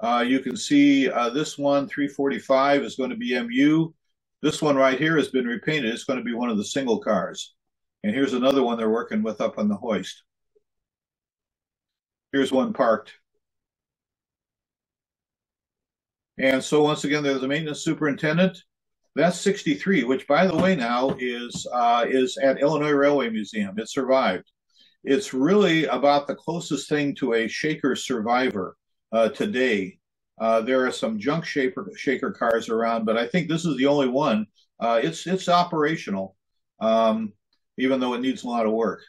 Uh, you can see uh, this one, 345, is going to be MU. This one right here has been repainted. It's going to be one of the single cars. And here's another one they're working with up on the hoist. Here's one parked. And so once again, there's a maintenance superintendent. That's 63, which by the way now is uh, is at Illinois Railway Museum. It survived it's really about the closest thing to a shaker survivor uh, today. Uh, there are some junk shaker shaker cars around, but I think this is the only one. Uh, it's it's operational, um, even though it needs a lot of work.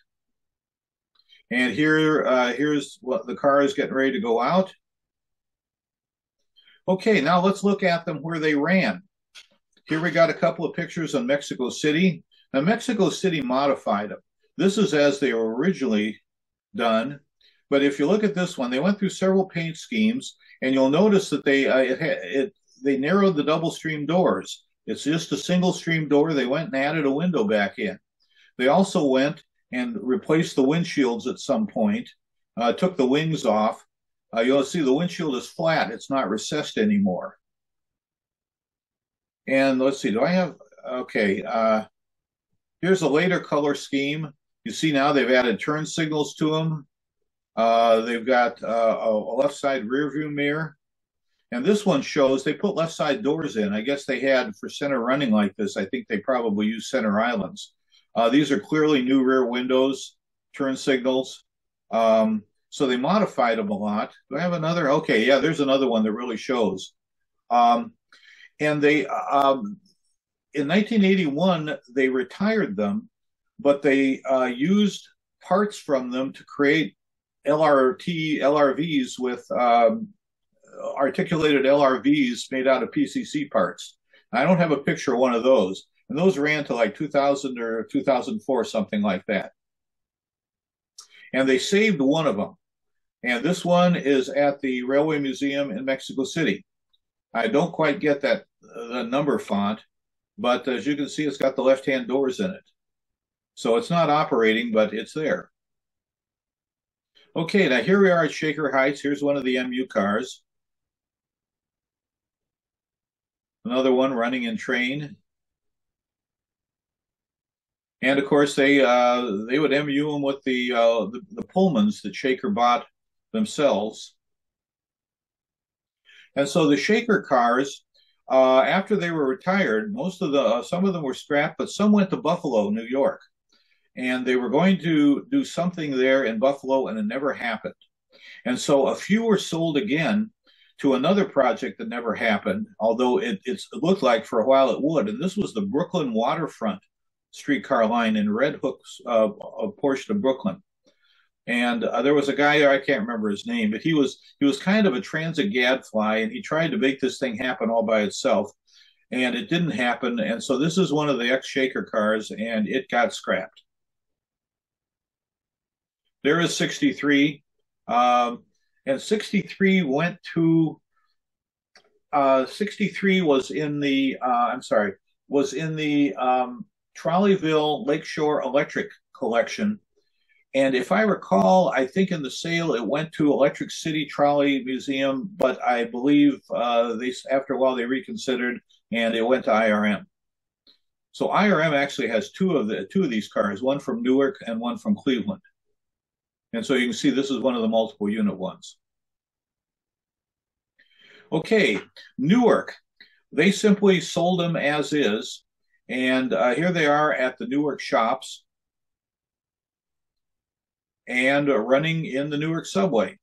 And here uh, here's what the car is getting ready to go out. Okay, now let's look at them where they ran. Here we got a couple of pictures on Mexico City. Now Mexico City modified them. This is as they were originally done. But if you look at this one, they went through several paint schemes, and you'll notice that they uh, it, it, they narrowed the double stream doors. It's just a single stream door. They went and added a window back in. They also went and replaced the windshields at some point, uh, took the wings off. Uh, you'll see the windshield is flat. It's not recessed anymore. And let's see, do I have, okay, uh, here's a later color scheme. You see now they've added turn signals to them. Uh, they've got uh, a left side rear view mirror. And this one shows they put left side doors in. I guess they had for center running like this. I think they probably use center islands. Uh, these are clearly new rear windows, turn signals. Um, So they modified them a lot. Do I have another? Okay, yeah, there's another one that really shows. Um, and they, um, in 1981, they retired them, but they uh, used parts from them to create LRT LRVs with um, articulated LRVs made out of PCC parts. I don't have a picture of one of those, and those ran to like 2000 or 2004, something like that. And they saved one of them, and this one is at the Railway Museum in Mexico City. I don't quite get that the number font, but as you can see, it's got the left-hand doors in it. So it's not operating, but it's there. Okay, now here we are at Shaker Heights. Here's one of the MU cars. Another one running in train. And of course, they uh, they would MU them with the, uh, the, the Pullmans that Shaker bought themselves. And so the Shaker cars, uh, after they were retired, most of the uh, some of them were scrapped, but some went to Buffalo, New York and they were going to do something there in Buffalo, and it never happened. And so a few were sold again to another project that never happened, although it, it looked like for a while it would. And this was the Brooklyn Waterfront streetcar line in Red Hook's uh, a portion of Brooklyn. And uh, there was a guy there, I can't remember his name, but he was he was kind of a transit gadfly, and he tried to make this thing happen all by itself, and it didn't happen. And so this is one of the ex Shaker cars, and it got scrapped. There is 63. Um, and 63 went to, uh, 63 was in the, uh, I'm sorry, was in the um, Trolleyville Lakeshore Electric collection. And if I recall, I think in the sale it went to Electric City Trolley Museum, but I believe uh, they after a while they reconsidered and it went to IRM. So IRM actually has two of the two of these cars, one from Newark and one from Cleveland. And so you can see this is one of the multiple unit ones. Okay, Newark. They simply sold them as is. And uh, here they are at the Newark shops and uh, running in the Newark subway.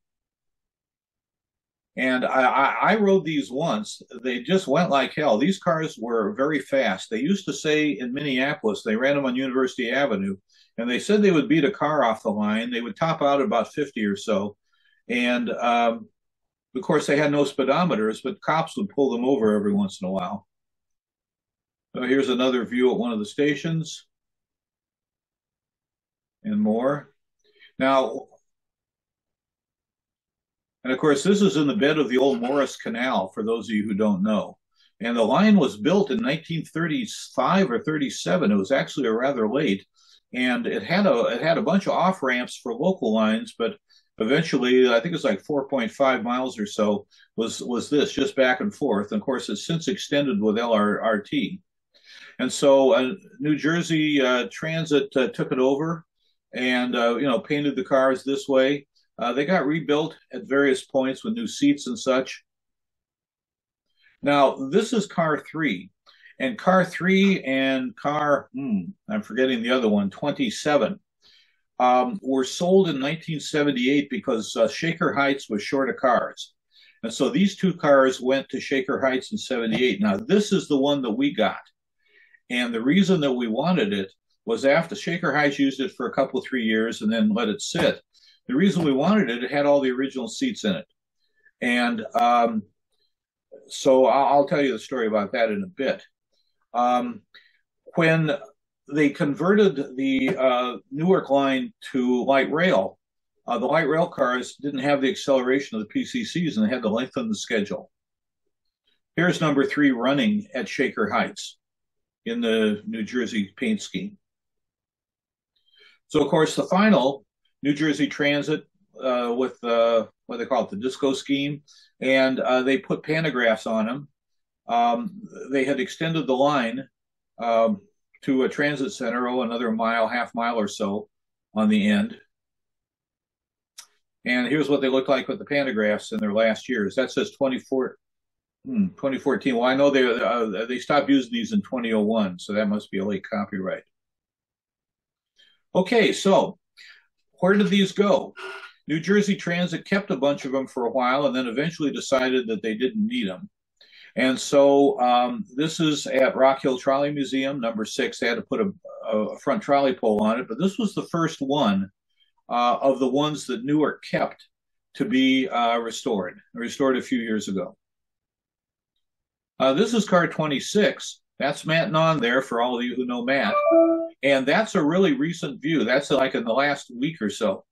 And I, I, I, rode these once. They just went like hell. These cars were very fast. They used to say in Minneapolis, they ran them on University Avenue, and they said they would beat a car off the line. They would top out at about 50 or so. And um, of course, they had no speedometers, but cops would pull them over every once in a while. So here's another view at one of the stations and more. Now, and of course, this is in the bed of the old Morris Canal, for those of you who don't know. And the line was built in 1935 or 37. It was actually rather late and it had a it had a bunch of off ramps for local lines, but eventually I think it's like 4.5 miles or so was was this just back and forth. And of course, it's since extended with LRT, and so uh, New Jersey uh, Transit uh, took it over, and uh, you know painted the cars this way. Uh, they got rebuilt at various points with new seats and such. Now this is car three. And car three and car, hmm, I'm forgetting the other one, 27, um, were sold in 1978 because uh, Shaker Heights was short of cars. And so these two cars went to Shaker Heights in 78. Now, this is the one that we got. And the reason that we wanted it was after Shaker Heights used it for a couple, three years and then let it sit. The reason we wanted it, it had all the original seats in it. And um, so I'll, I'll tell you the story about that in a bit. Um, when they converted the uh, Newark line to light rail, uh, the light rail cars didn't have the acceleration of the PCCs and they had to lengthen the schedule. Here's number three running at Shaker Heights in the New Jersey paint scheme. So, of course, the final New Jersey Transit uh, with uh, what they call it, the disco scheme, and uh, they put pantographs on them um, they had extended the line um, to a transit center, oh, another mile, half mile or so on the end. And here's what they look like with the pantographs in their last years. That says 24, hmm, 2014. Well, I know they uh, they stopped using these in 2001, so that must be a late copyright. Okay, so where did these go? New Jersey Transit kept a bunch of them for a while and then eventually decided that they didn't need them. And so um, this is at Rockhill Trolley Museum, number six. They had to put a, a front trolley pole on it, but this was the first one uh, of the ones that Newark kept to be uh, restored, restored a few years ago. Uh, this is car 26. That's Matt Non there for all of you who know Matt. And that's a really recent view. That's like in the last week or so.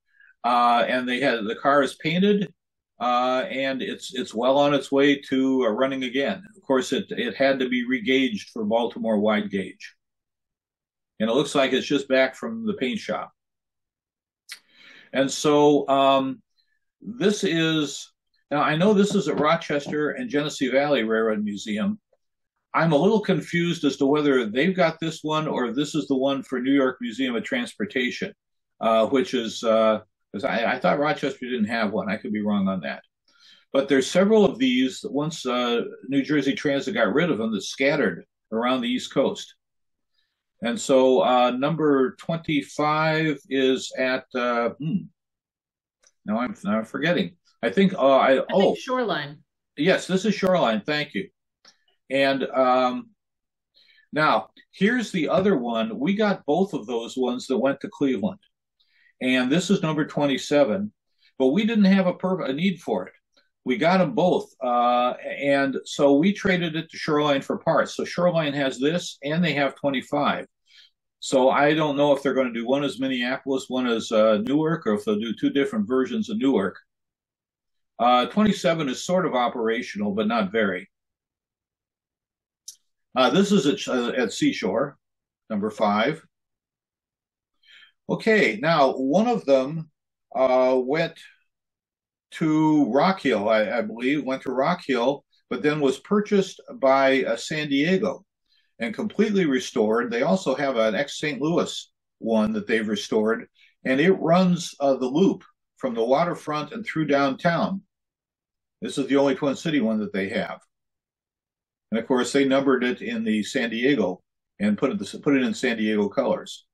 Uh, and they had the car is painted uh, and it's it's well on its way to uh, running again. Of course, it it had to be regauged for Baltimore wide gauge, and it looks like it's just back from the paint shop. And so um, this is now I know this is at Rochester and Genesee Valley Railroad Museum. I'm a little confused as to whether they've got this one or this is the one for New York Museum of Transportation, uh, which is uh, because I, I, thought Rochester didn't have one. I could be wrong on that. But there's several of these that once uh, New Jersey Transit got rid of them that scattered around the East Coast. And so uh, number 25 is at, uh, hmm, now I'm, now I'm forgetting. I think, uh, I, I oh, think Shoreline. Yes, this is Shoreline. Thank you. And um, now here's the other one. We got both of those ones that went to Cleveland and this is number 27. But we didn't have a, per- a need for it. We got them both, uh, and so we traded it to Shoreline for parts. So Shoreline has this, and they have 25. So I don't know if they're going to do one as Minneapolis, one as uh, Newark, or if they'll do two different versions of Newark. Uh, 27 is sort of operational, but not very. Uh, this is at, uh, at Seashore, number five. Okay, now one of them uh, went to Rockhill, I, I, believe, went to Rockhill, but then was purchased by uh, San Diego and completely restored. They also have an ex St. Louis one that they've restored, and it runs uh, the loop from the waterfront and through downtown. This is the only Twin City one that they have. And of course, they numbered it in the San Diego and put it, put it in San Diego colors.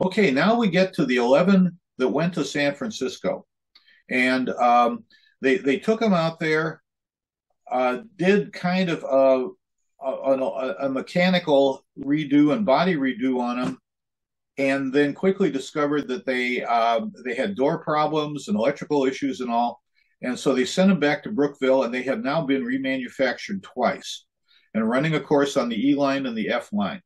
Okay, now we get to the 11 that went to San Francisco. And um, they, they took them out there, uh, did kind of a, a, a, mechanical redo and body redo on them, and then quickly discovered that they uh, they had door problems and electrical issues and all. And so they sent them back to Brookville, and they have now been remanufactured twice and running a course on the E line and the F line.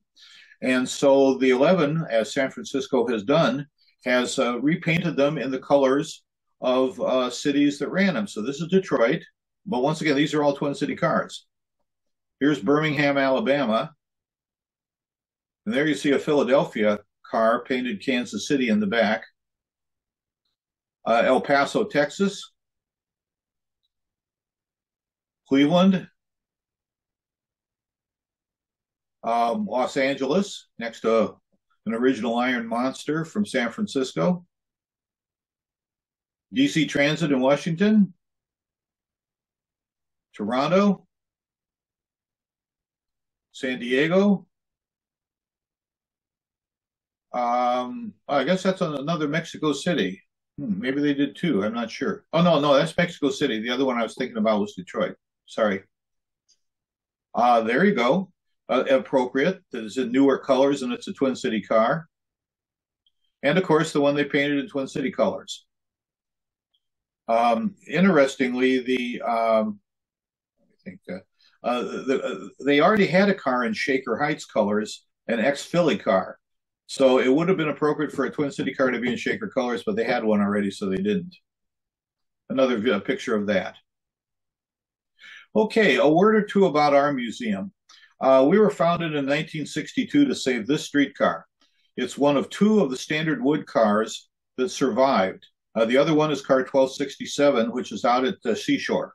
And so the 11, as San Francisco has done, has uh, repainted them in the colors of uh, cities that ran them. So this is Detroit, but once again, these are all Twin City cars. Here's Birmingham, Alabama. And there you see a Philadelphia car painted Kansas City in the back. Uh, El Paso, Texas. Cleveland, um, Los Angeles, next to an original Iron Monster from San Francisco. DC Transit in Washington. Toronto. San Diego. Um, I guess that's another Mexico City. Hmm, maybe they did too. I'm not sure. Oh no, no, that's Mexico City. The other one I was thinking about was Detroit. Sorry. Uh, there you go uh, appropriate. That is in newer colors and it's a Twin City car. And of course, the one they painted in Twin City colors. Um, interestingly, the um, I think uh, uh, the, uh, they already had a car in Shaker Heights colors, an ex Philly car. So it would have been appropriate for a Twin City car to be in Shaker colors, but they had one already, so they didn't. Another picture of that. Okay, a word or two about our museum. Uh, we were founded in 1962 to save this streetcar. It's one of two of the standard wood cars that survived. Uh, the other one is car 1267, which is out at the seashore.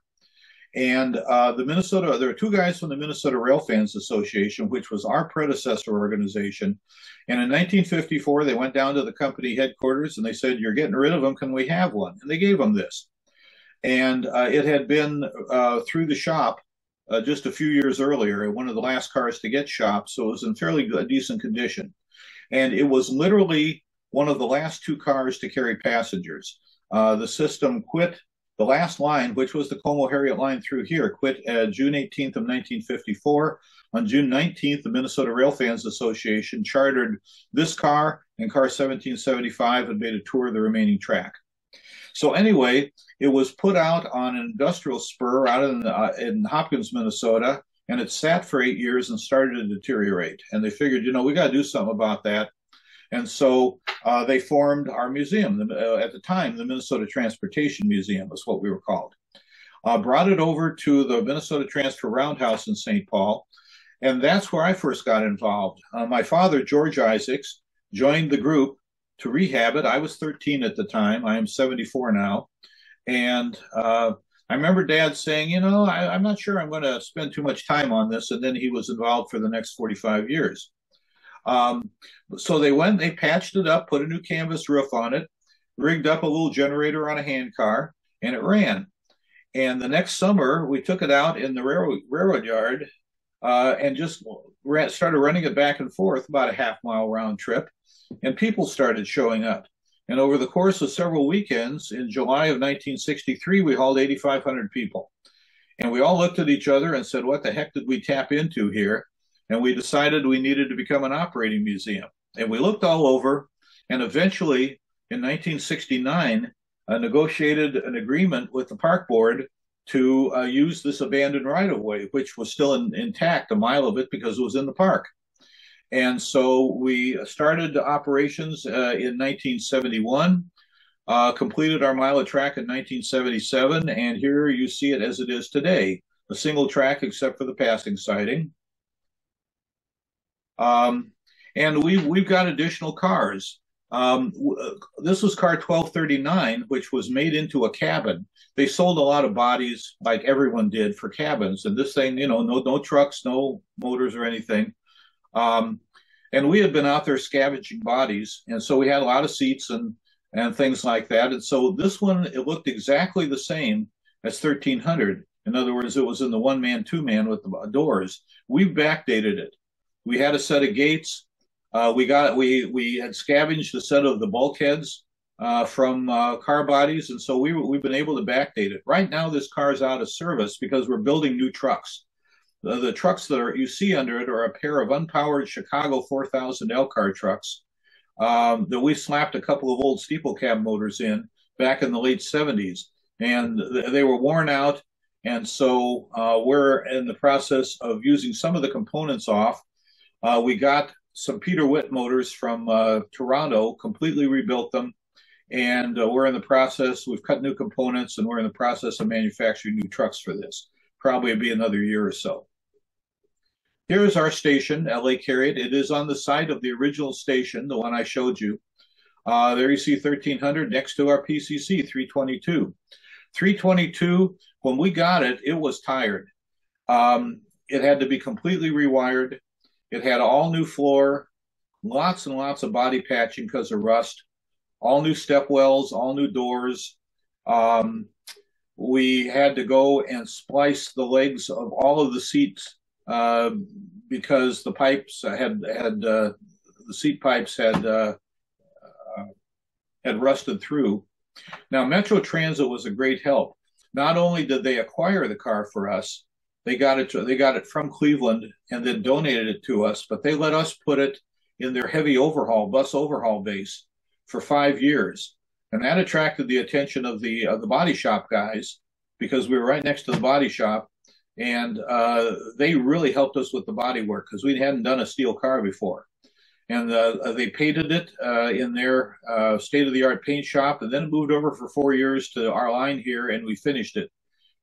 And uh, the Minnesota, there are two guys from the Minnesota Rail Fans Association, which was our predecessor organization. And in 1954, they went down to the company headquarters and they said, You're getting rid of them. Can we have one? And they gave them this. And uh, it had been uh, through the shop uh, just a few years earlier, one of the last cars to get shopped, so it was in fairly good, decent condition. And it was literally one of the last two cars to carry passengers. Uh, the system quit the last line, which was the Como Harriet line through here, quit uh, June 18th of 1954. On June 19th, the Minnesota Railfans Association chartered this car and car 1775 and made a tour of the remaining track. So anyway, it was put out on an industrial spur out in, uh, in Hopkins, Minnesota, and it sat for eight years and started to deteriorate. And they figured, you know, we got to do something about that. And so uh, they formed our museum. Uh, at the time, the Minnesota Transportation Museum was what we were called. Uh, brought it over to the Minnesota Transfer Roundhouse in St. Paul, and that's where I first got involved. Uh, my father, George Isaacs, joined the group to rehab it. I was 13 at the time. I am 74 now. And uh, I remember dad saying, you know, I, am not sure I'm going to spend too much time on this. And then he was involved for the next 45 years. Um, so they went, they patched it up, put a new canvas roof on it, rigged up a little generator on a hand car, and it ran. And the next summer, we took it out in the railroad, railroad yard uh, and just ran, started running it back and forth about a half mile round trip. And people started showing up. And over the course of several weekends in July of 1963, we hauled 8,500 people. And we all looked at each other and said, What the heck did we tap into here? and we decided we needed to become an operating museum. And we looked all over, and eventually in 1969, uh, negotiated an agreement with the park board to uh, use this abandoned right of way, which was still in, intact, a mile of it, because it was in the park. And so we started operations uh, in 1971, uh, completed our mile of track in 1977, and here you see it as it is today a single track except for the passing siding. Um, and we we've got additional cars. Um, this was car 1239, which was made into a cabin. They sold a lot of bodies, like everyone did, for cabins. And this thing, you know, no no trucks, no motors or anything. Um, and we had been out there scavenging bodies, and so we had a lot of seats and and things like that. And so this one, it looked exactly the same as 1300. In other words, it was in the one man, two man with the doors. We've backdated it. We had a set of gates. Uh, we got we we had scavenged a set of the bulkheads uh, from uh, car bodies, and so we we've been able to backdate it. Right now, this car is out of service because we're building new trucks. The, the trucks that are you see under it are a pair of unpowered Chicago 4000 Elcar trucks um, that we slapped a couple of old steeple cab motors in back in the late 70s, and th- they were worn out. And so uh, we're in the process of using some of the components off uh, we got some Peter Witt motors from uh, Toronto, completely rebuilt them, and uh, we're in the process. We've cut new components, and we're in the process of manufacturing new trucks for this. Probably be another year or so. Here is our station LA Harriet. It is on the site of the original station, the one I showed you. Uh, there you see 1300 next to our PCC 322. 322, when we got it, it was tired. Um, it had to be completely rewired. It had all new floor, lots and lots of body patching because of rust, all new step wells, all new doors. Um, we had to go and splice the legs of all of the seats uh, because the pipes had had uh, the seat pipes had uh, had rusted through. Now Metro Transit was a great help. Not only did they acquire the car for us, they got it. They got it from Cleveland and then donated it to us. But they let us put it in their heavy overhaul bus overhaul base for five years, and that attracted the attention of the of the body shop guys because we were right next to the body shop, and uh, they really helped us with the body work because we hadn't done a steel car before. And uh, they painted it uh, in their uh, state of the art paint shop, and then it moved over for four years to our line here, and we finished it.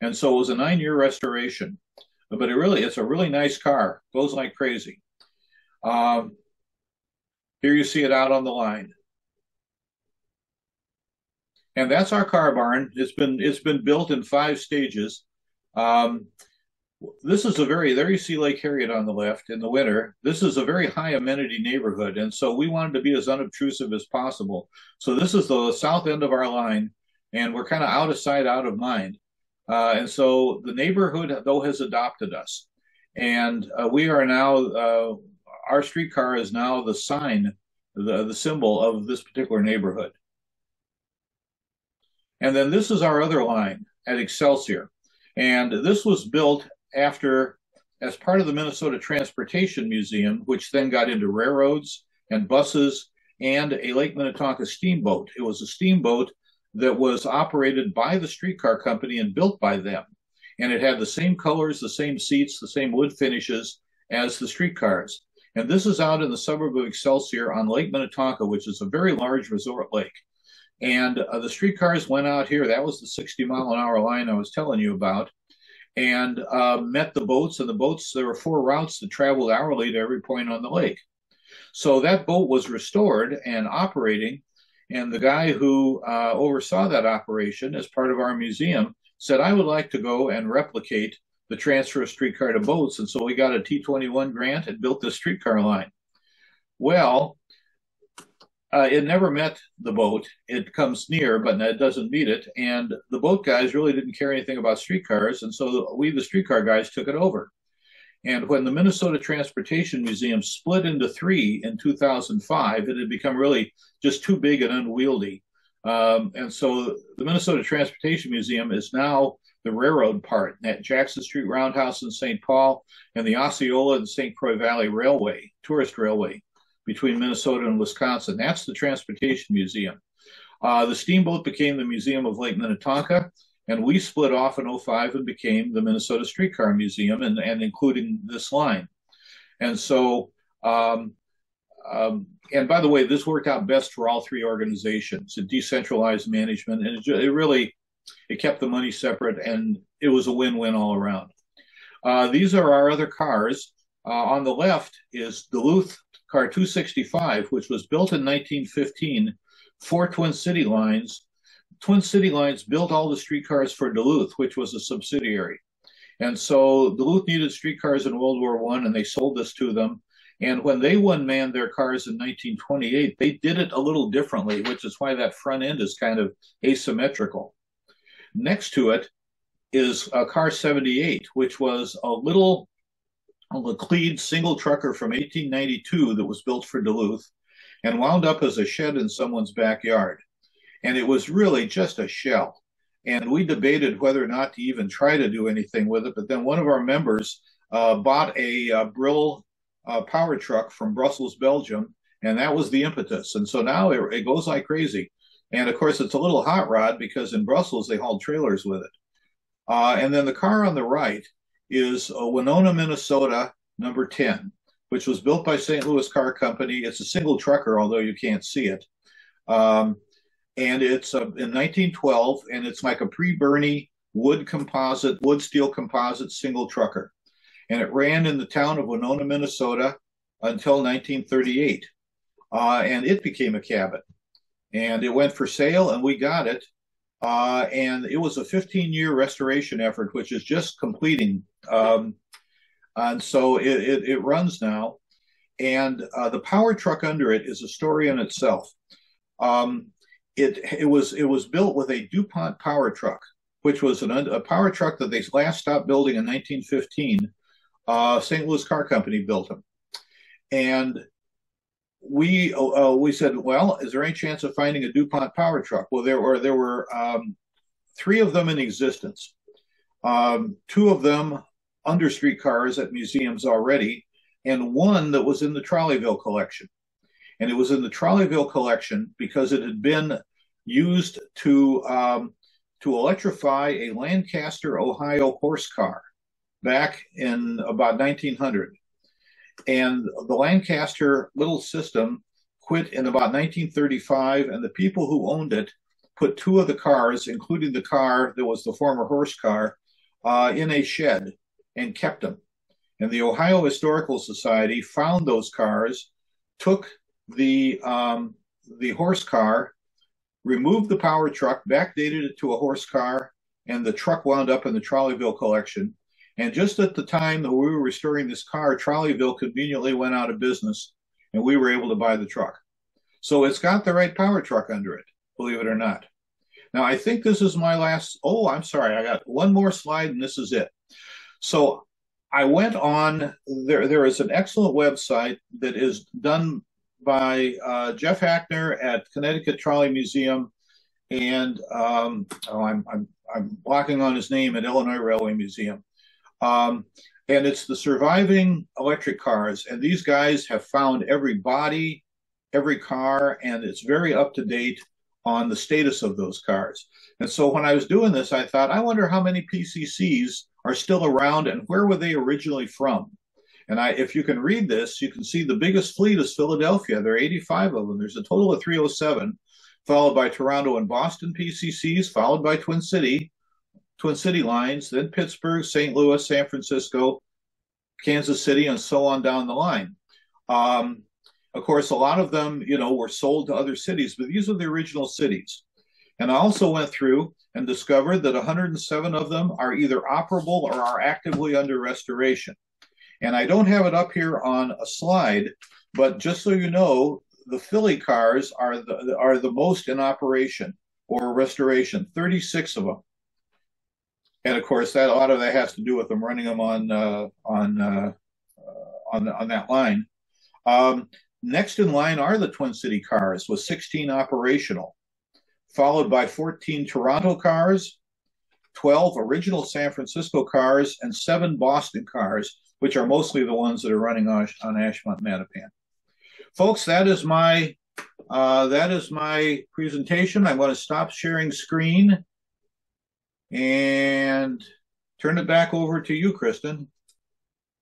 And so it was a nine year restoration but it really it's a really nice car. Goes like crazy. Um, here you see it out on the line, and that's our car barn. It's been it's been built in five stages. Um, this is a very there you see Lake Harriet on the left in the winter. This is a very high amenity neighborhood, and so we wanted to be as unobtrusive as possible. So this is the south end of our line, and we're kind of out of sight, out of mind. Uh, and so the neighborhood, though, has adopted us. And uh, we are now, uh, our streetcar is now the sign the, the symbol of this particular neighborhood. And then this is our other line at Excelsior. And this was built after, as part of the Minnesota Transportation Museum, which then got into railroads and buses and a Lake Minnetonka steamboat. It was a steamboat that was operated by the streetcar company and built by them. And it had the same colors, the same seats, the same wood finishes as the streetcars. And this is out in the suburb of Excelsior on Lake Minnetonka, which is a very large resort lake. And uh, the streetcars went out here. That was the 60 mile an hour line I was telling you about. And uh, met the boats. And the boats, there were four routes that traveled hourly to every point on the lake. So that boat was restored and operating. And the guy who uh, oversaw that operation as part of our museum said, I would like to go and replicate the transfer of streetcar to boats. And so we got a TEA-21 grant and built this streetcar line. Well, uh, it never met the boat. It comes near, but it doesn't meet it. And the boat guys really didn't care anything about streetcars. And so we, the streetcar guys, took it over. And when the Minnesota Transportation Museum split into three in 2005, it had become really just too big and unwieldy. Um, and so the Minnesota Transportation Museum is now the railroad part at Jackson Street Roundhouse in St. Paul and the Osceola and St. Croix Valley Railway, tourist railway between Minnesota and Wisconsin. That's the Transportation Museum. Uh, the steamboat became the Museum of Lake Minnetonka, and we split off in 05 and became the Minnesota Streetcar Museum, and, and including this line. And so, um, um, and by the way, this worked out best for all three organizations. It decentralized management, and it, it really it kept the money separate, and it was a win-win all around. Uh, these are our other cars. Uh, on the left is Duluth Car 265, which was built in 1915 for Twin City Lines. Twin City Lines built all the streetcars for Duluth, which was a subsidiary. And so Duluth needed streetcars in World War One, and they sold this to them. And when they unmanned their cars in 1928, they did it a little differently, which is why that front end is kind of asymmetrical. Next to it is a car 78, which was a little a Laclede single trucker from 1892 that was built for Duluth and wound up as a shed in someone's backyard. And it was really just a shell. And we debated whether or not to even try to do anything with it. But then one of our members uh, bought a, a Brill uh, power truck from Brussels, Belgium, and that was the impetus. And so now it, it goes like crazy. And of course, it's a little hot rod because in Brussels they hauled trailers with it. Uh, and then the car on the right is a Winona, Minnesota number 10, which was built by St. Louis Car Company. It's a single trucker, although you can't see it. Um, and it's uh, in 1912, and it's like a pre Birney wood composite, wood steel composite single trucker. And it ran in the town of Winona, Minnesota until 1938. Uh, and it became a cabin and it went for sale, and we got it. Uh, and it was a 15 year restoration effort, which is just completing. Um, and so it, it, it, runs now. And uh, the power truck under it is a story in itself. Um, it, it, was, it was built with a DuPont power truck, which was an, a power truck that they last stopped building in 1915. Uh, St. Louis Car Company built them. And we uh, we said, well, is there any chance of finding a DuPont power truck? Well, there were there were um, three of them in existence. Um, two of them under streetcars at museums already, and one that was in the Trolleyville collection. And it was in the Trolleyville collection because it had been used to um, to electrify a Lancaster, Ohio horse car back in about 1900. And the Lancaster little system quit in about 1935, and the people who owned it put two of the cars, including the car that was the former horse car, uh, in a shed and kept them. And the Ohio Historical Society found those cars, took the um, the horse car, removed the power truck, backdated it to a horse car, and the truck wound up in the Trolleyville collection. And just at the time that we were restoring this car, Trolleyville conveniently went out of business and we were able to buy the truck. So it's got the right power truck under it, believe it or not. Now, I think this is my last. Oh, I'm sorry. I got one more slide and this is it. So I went on there. There is an excellent website that is done by uh, Jeff Hackner at Connecticut Trolley Museum, and um, oh, I'm, I'm I'm blocking on his name at Illinois Railway Museum. Um, and it's the surviving electric cars. And these guys have found every body, every car, and it's very up to date on the status of those cars. And so when I was doing this, I thought, I wonder how many PCCs are still around and where were they originally from? And I, if you can read this, you can see the biggest fleet is Philadelphia. There are 85 of them. There's a total of 307, followed by Toronto and Boston PCCs, followed by Twin City, Twin City lines, then Pittsburgh, St. Louis, San Francisco, Kansas City, and so on down the line. Um, of course, a lot of them, you know, were sold to other cities, but these are the original cities. And I also went through and discovered that 107 of them are either operable or are actively under restoration. And I don't have it up here on a slide, but just so you know, the Philly cars are the are the most in operation or restoration, 36 of them. And of course, that a lot of that has to do with them running them on uh, on uh, on on that line. Um, next in line are the Twin City cars with 16 operational, followed by 14 Toronto cars, 12 original San Francisco cars, and seven Boston cars which are mostly the ones that are running on, on Ashmont Mattapan. Folks, that is my uh, that is my presentation. I'm going to stop sharing screen and turn it back over to you, Kristen.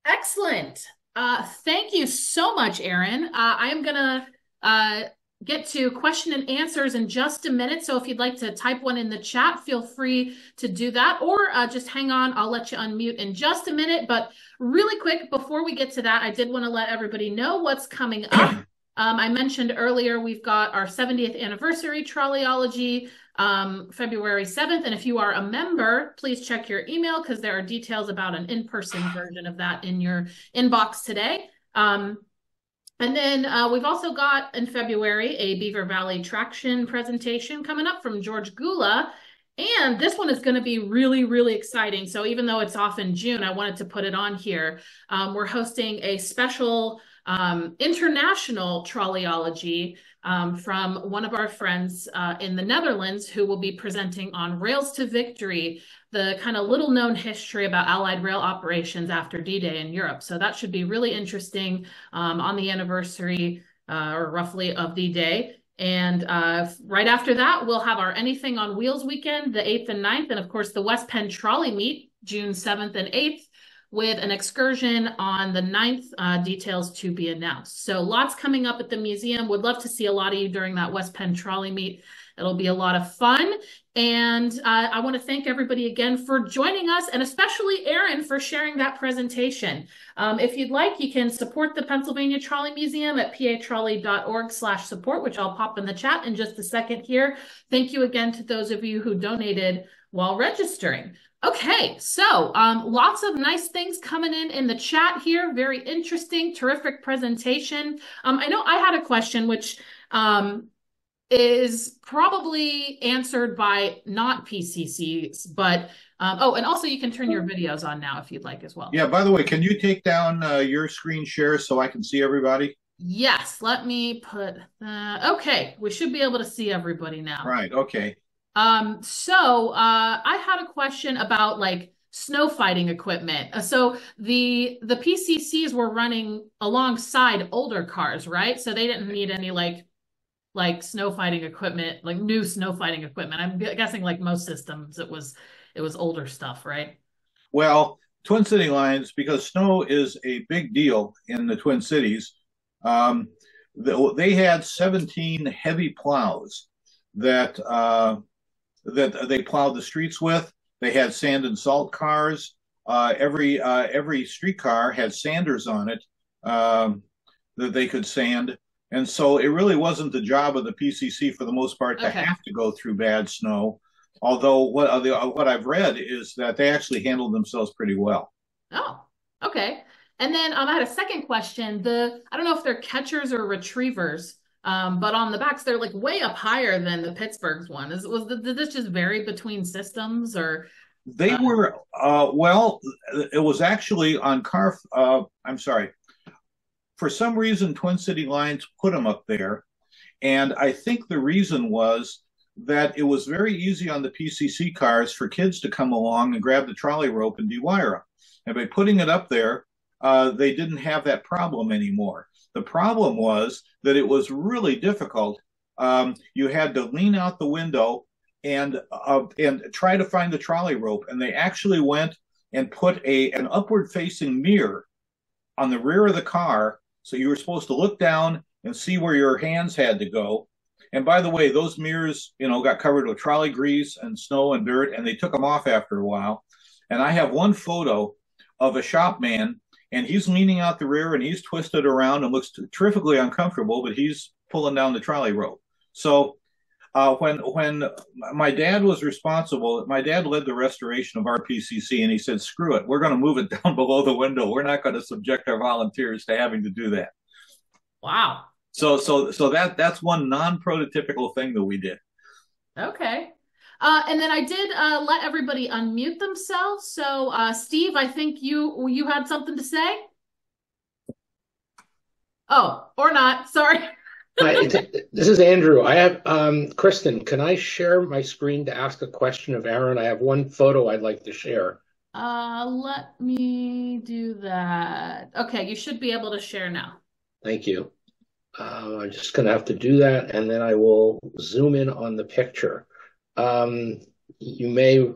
Excellent. Uh, thank you so much, Aaron. Uh, I am going to uh, get to question and answers in just a minute. So if you'd like to type one in the chat, feel free to do that or uh, just hang on. I'll let you unmute in just a minute. But really quick, before we get to that, I did want to let everybody know what's coming up. Um, I mentioned earlier, we've got our 70th anniversary trolleyology um, February 7th. And if you are a member, please check your email because there are details about an in-person version of that in your inbox today. Um, and then uh, we've also got in February a Beaver Valley traction presentation coming up from George Gula. And this one is going to be really, really exciting. So even though it's off in June, I wanted to put it on here. Um, we're hosting a special um, international trolleyology um, from one of our friends uh, in the Netherlands who will be presenting on Rails to Victory, the kind of little known history about Allied rail operations after D-Day in Europe. So that should be really interesting um, on the anniversary uh, or roughly of D-Day. And uh, right after that, we'll have our Anything on Wheels weekend, the 8th and 9th, and of course the West Penn Trolley Meet, June 7th and 8th with an excursion on the 9th, uh, details to be announced. So lots coming up at the museum. Would love to see a lot of you during that West Penn trolley meet. It'll be a lot of fun. And uh, I want to thank everybody again for joining us and especially Aaron for sharing that presentation. Um, if you'd like, you can support the Pennsylvania Trolley Museum at patrolley.org slash support, which I'll pop in the chat in just a second here. Thank you again to those of you who donated while registering. Okay, so um, lots of nice things coming in in the chat here. Very interesting, terrific presentation. Um, I know I had a question which um, is probably answered by not PCCs, but um, oh, and also you can turn your videos on now if you'd like as well. Yeah, by the way, can you take down uh, your screen share so I can see everybody? Yes, let me put, uh, okay, we should be able to see everybody now. Right, okay. Um, so uh, I had a question about like snow fighting equipment. Uh, so the the PCCs were running alongside older cars, right? So they didn't need any like like snow fighting equipment, like new snow fighting equipment. I'm guessing like most systems, it was it was older stuff, right? Well, Twin City lines because snow is a big deal in the Twin Cities. Um, they had 17 heavy plows that uh, that they plowed the streets with. They had sand and salt cars. Uh, every uh, every streetcar had sanders on it um, that they could sand, and so it really wasn't the job of the PCC for the most part to okay. have to go through bad snow. Although what uh, what I've read is that they actually handled themselves pretty well. Oh, okay. And then um, I had a second question. The I don't know if they're catchers or retrievers. Um, but on the backs, they're like way up higher than the Pittsburgh's one. Is was the, did this just vary between systems or? They uh, were uh, well. It was actually on car. Uh, I'm sorry. for some reason, Twin City Lines put them up there. And I think the reason was that it was very easy on the PCC cars for kids to come along and grab the trolley rope and dewire them. And by putting it up there, uh, they didn't have that problem anymore. The problem was that it was really difficult. Um, you had to lean out the window and uh, and try to find the trolley rope. And they actually went and put a an upward facing mirror on the rear of the car, so you were supposed to look down and see where your hands had to go. And by the way, those mirrors, you know, got covered with trolley grease and snow and dirt, and they took them off after a while. And I have one photo of a shop man, and he's leaning out the rear and he's twisted around and looks terrifically uncomfortable, but he's pulling down the trolley rope. So uh, when when my dad was responsible, my dad led the restoration of our PCC, and he said, "Screw it, we're going to move it down below the window. We're not going to subject our volunteers to having to do that." Wow. So so so that that's one non-prototypical thing that we did. Okay. Uh, and then I did uh, let everybody unmute themselves. So, uh, Steve, I think you you had something to say. Oh, or not. Sorry. Hi, this is Andrew. I have um, Kristen. Can I share my screen to ask a question of Aaron? I have one photo I'd like to share. Uh, let me do that. Okay, you should be able to share now. Thank you. Uh, I'm just going to have to do that, and then I will zoom in on the picture. Um, you may.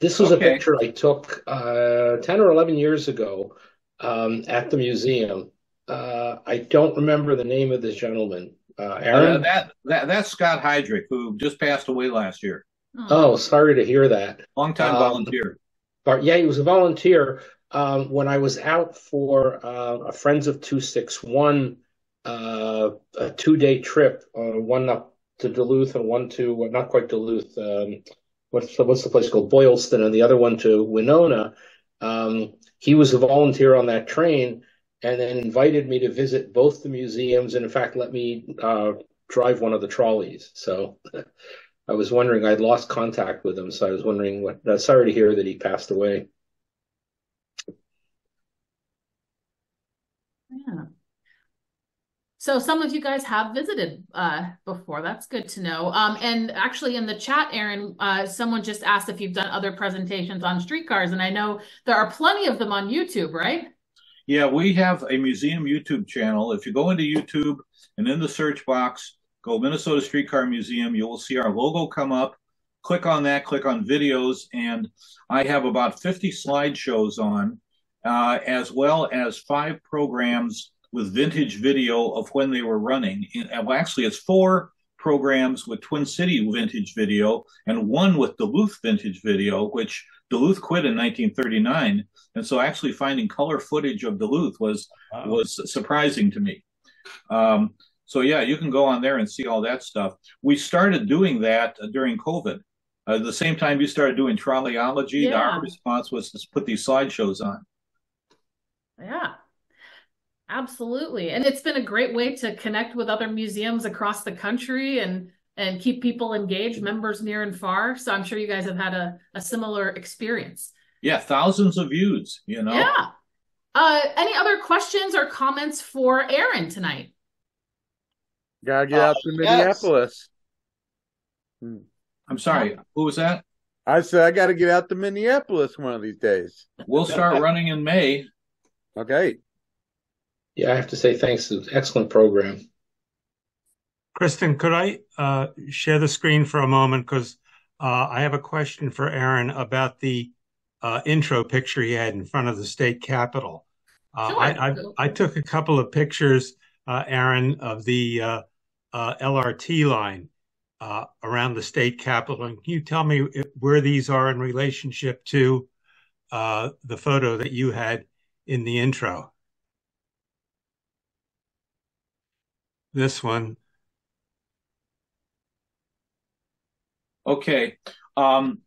This was okay. a picture I took uh, 10 or 11 years ago um, at the museum. Uh, I don't remember the name of this gentleman. Uh, Aaron? Uh, that, that That's Scott Heydrich, who just passed away last year. Oh, sorry to hear that. Long time um, volunteer. But yeah, he was a volunteer. Um, when I was out for uh, a Friends of 261 uh, a two day trip, uh, one up to Duluth and one to not quite Duluth. Um, what's the, what's the place called Boylston, and the other one to Winona. Um, he was a volunteer on that train, and then invited me to visit both the museums, and in fact, let me uh, drive one of the trolleys. So. I was wondering, I'd lost contact with him, so I was wondering what. Uh, sorry to hear that he passed away. Yeah. So some of you guys have visited uh, before. That's good to know. Um, and actually, in the chat, Aaron, uh, someone just asked if you've done other presentations on streetcars, and I know there are plenty of them on YouTube, right? Yeah, we have a museum YouTube channel. If you go into YouTube and in the search box, go Minnesota Streetcar Museum, you will see our logo come up. Click on that, click on videos, and I have about 50 slideshows on, uh, as well as five programs with vintage video of when they were running. Well, actually, it's four programs with Twin City vintage video and one with Duluth vintage video, which Duluth quit in 1939. And so actually finding color footage of Duluth was wow. was surprising to me. Um, so yeah, you can go on there and see all that stuff. We started doing that during COVID. Uh, the same time you started doing trolleyology, yeah. our response was to put these slideshows on. Yeah. Absolutely. And it's been a great way to connect with other museums across the country and and keep people engaged, members near and far. So I'm sure you guys have had a, a similar experience. Yeah, thousands of views, you know. Yeah. Uh, any other questions or comments for Aaron tonight? Gotta get uh, out to Minneapolis. Yes. I'm sorry, who was that? I said I gotta get out to Minneapolis one of these days. We'll start running in May. Okay. Yeah, I have to say thanks. To excellent program. Kristen, could I uh, share the screen for a moment? Because uh, I have a question for Aaron about the uh, intro picture he had in front of the state capitol. Uh, sure. I, I, I, took a couple of pictures, uh, Aaron, of the uh, LRT line around the state capitol. And can you tell me where these are in relationship to the photo that you had in the intro? This one. Okay. Um,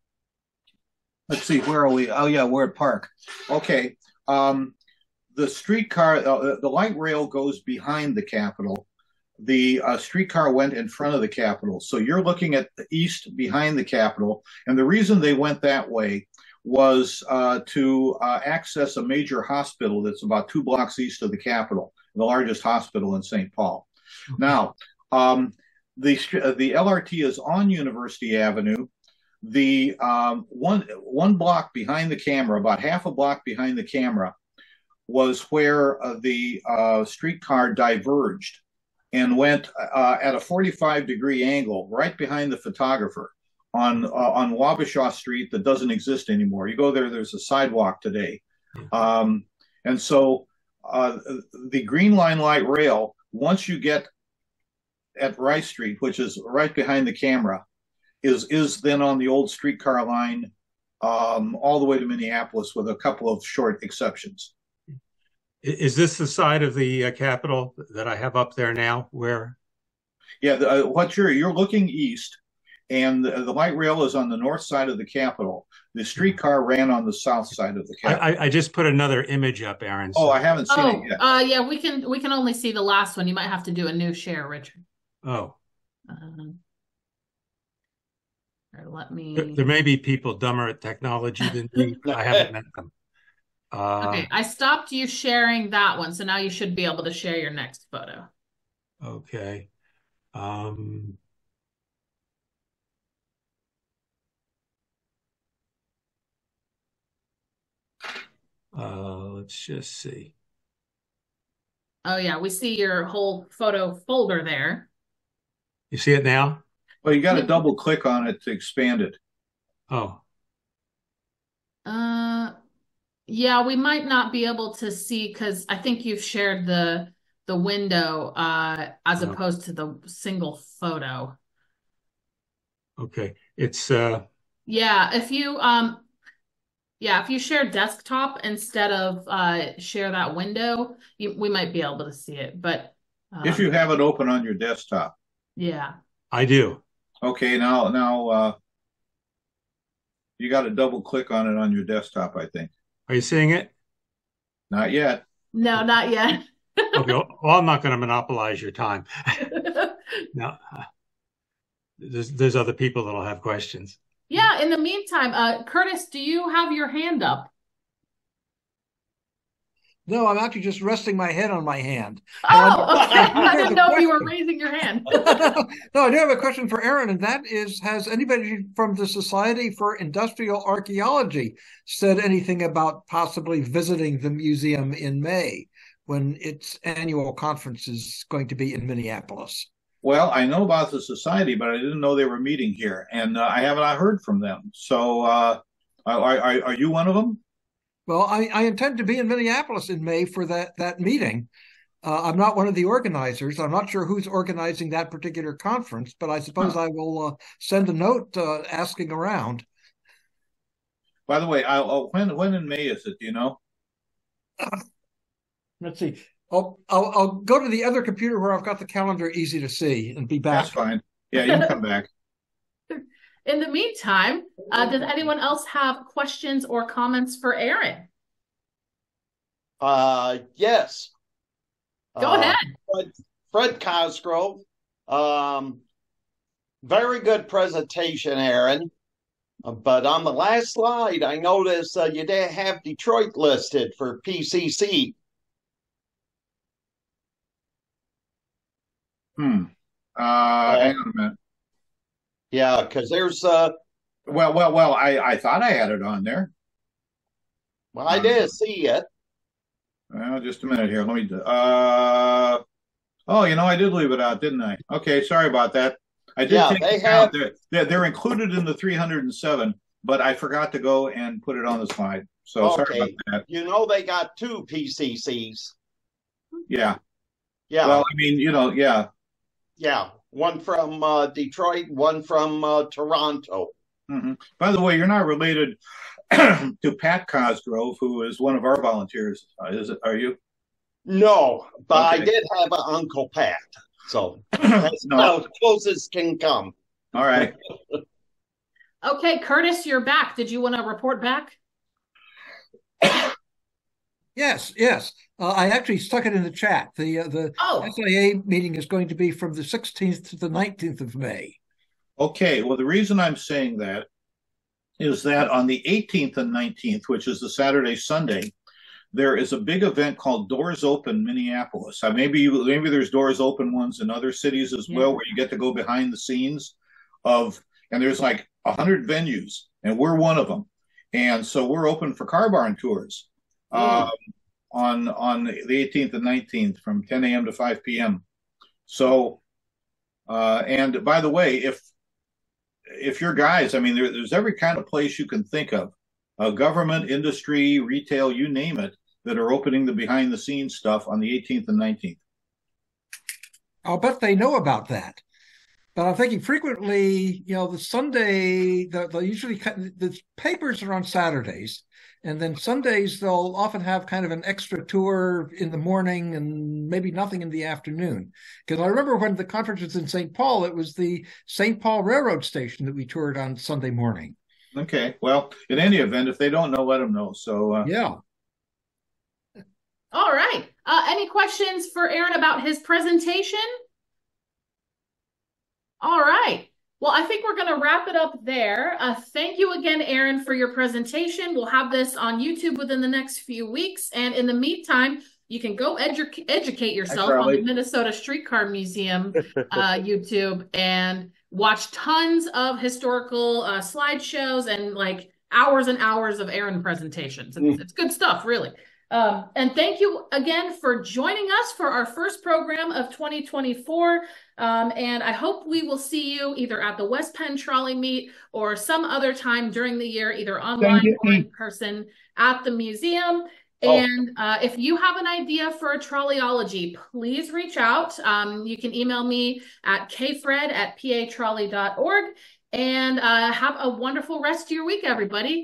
let's see, where are we? Oh, yeah, we're at Park. Okay. Um, the streetcar, uh, the light rail goes behind the Capitol. The uh, streetcar went in front of the Capitol. So you're looking at the east behind the Capitol. And the reason they went that way was uh, to uh, access a major hospital that's about two blocks east of the Capitol the largest hospital in St. Paul. Now, um, the the LRT is on University Avenue. The um, one one block behind the camera, about half a block behind the camera, was where uh, the uh, streetcar diverged and went uh, at a 45 degree angle right behind the photographer on uh, on Wabasha Street that doesn't exist anymore. You go there, there's a sidewalk today, um, and so uh, the Green Line light rail. Once you get at Rice Street, which is right behind the camera, is is then on the old streetcar line um, all the way to Minneapolis, with a couple of short exceptions. Is this the side of the uh, Capitol that I have up there now? Where? Yeah, the, uh, what you're you're looking east, and the, the, light rail is on the north side of the Capitol. The streetcar ran on the south side of the Capitol. I, I just put another image up, Aaron. So. Oh, I haven't seen oh, it yet. Uh, yeah, we can we can only see the last one. You might have to do a new share, Richard. Oh. Um, let me. There, there, may be people dumber at technology than me. I haven't met them. Uh, okay, I stopped you sharing that one, so now you should be able to share your next photo. Okay. Um, uh, let's just see. Oh yeah, we see your whole photo folder there. You see it now? Well, you got to double click on it to expand it. Oh. Uh, yeah, we might not be able to see because I think you've shared the the window uh, as oh. opposed to the single photo. Okay, it's uh. Yeah, if you um, yeah, if you share desktop instead of uh share that window, you, we might be able to see it. But um, if you have it open on your desktop, yeah, I do. Okay, now now uh, you got to double click on it on your desktop. I think. Are you seeing it? Not yet. No, not yet. okay. Well, I'm not going to monopolize your time. no, there's there's other people that'll have questions. Yeah. In the meantime, uh, Curtis, do you have your hand up? No, I'm actually just resting my head on my hand. Oh, okay. I didn't know you were raising your hand. no, I do have a question for Aaron, and that is Has anybody from the Society for Industrial Archaeology said anything about possibly visiting the museum in May when its annual conference is going to be in Minneapolis? Well, I know about the society, but I didn't know they were meeting here, and uh, I haven't heard from them. So, uh, are, are, are you one of them? Well, I, I intend to be in Minneapolis in May for that that meeting. Uh, I'm not one of the organizers. I'm not sure who's organizing that particular conference, but I suppose huh. I will uh, send a note uh, asking around. By the way, I, oh, when when in May is it? Do you know? let's see. I'll, I'll, I'll go to the other computer where I've got the calendar easy to see and be back. That's fine. Yeah, you can come back. In the meantime, uh, does anyone else have questions or comments for Aaron? Uh, yes. Go uh, ahead. Fred, Fred Cosgrove. Um, very good presentation, Aaron. Uh, but on the last slide, I noticed uh, you didn't have Detroit listed for PCC. Hmm. Uh, hang on a minute. Yeah, because there's uh well well well I I thought I had it on there. Well, I did see it. Well, just a minute here. Let me uh oh, you know, I did leave it out, didn't I? Okay, sorry about that. I did yeah, they have... they're, they're, they're included in the 307, but I forgot to go and put it on the slide. So okay. sorry about that. You know they got two PCCs. Yeah. Yeah. Well, I mean, you know, yeah. Yeah one from uh, Detroit, one from uh, Toronto. Mm-hmm. By the way, you're not related to Pat Cosgrove, who is one of our volunteers. Uh, is it? Are you? No, but okay. I did have an Uncle Pat, so that's no. about as close as can come. All right. okay, Curtis, you're back. Did you want to report back? Yes, yes. Uh, I actually stuck it in the chat. The uh, the oh. SIA meeting is going to be from the 16th to the 19th of May. Okay. Well, the reason I'm saying that is that on the 18th and 19th, which is the Saturday Sunday, there is a big event called Doors Open Minneapolis. Uh, maybe you, maybe there's Doors Open ones in other cities as well, where you get to go behind the scenes of, and there's like a hundred venues, and we're one of them. And so we're open for car barn tours um, on on the 18th and 19th from 10 a.m. to 5 p.m. So, uh, and by the way, if if you're guys, I mean, there, there's every kind of place you can think of, uh, government, industry, retail, you name it, that are opening the behind the scenes stuff on the 18th and 19th. I'll bet they know about that. But I'm thinking frequently, you know, the Sunday, the, the usually cut- the papers are on Saturdays, and then Sundays they'll often have kind of an extra tour in the morning and maybe nothing in the afternoon. Because I remember when the conference was in St. Paul, it was the St. Paul Railroad Station that we toured on Sunday morning. Okay, well, in any event, if they don't know, let them know. So, uh, Yeah. All right. Uh, any questions for Aaron about his presentation? All right. Well, I think we're going to wrap it up there. Uh, thank you again, Aaron, for your presentation. We'll have this on YouTube within the next few weeks. And in the meantime, you can go edu- educate yourself on the Minnesota Streetcar Museum uh, YouTube and watch tons of historical uh, slideshows and like hours and hours of Aaron presentations. It's, it's good stuff, really. Um, and thank you again for joining us for our first program of 2024. Um, and I hope we will see you either at the West Penn Trolley Meet or some other time during the year, either online or in person at the museum. Oh. And uh, if you have an idea for a trolleyology, please reach out. Um, you can email me at kfred at patrolley.org. And uh, have a wonderful rest of your week, everybody.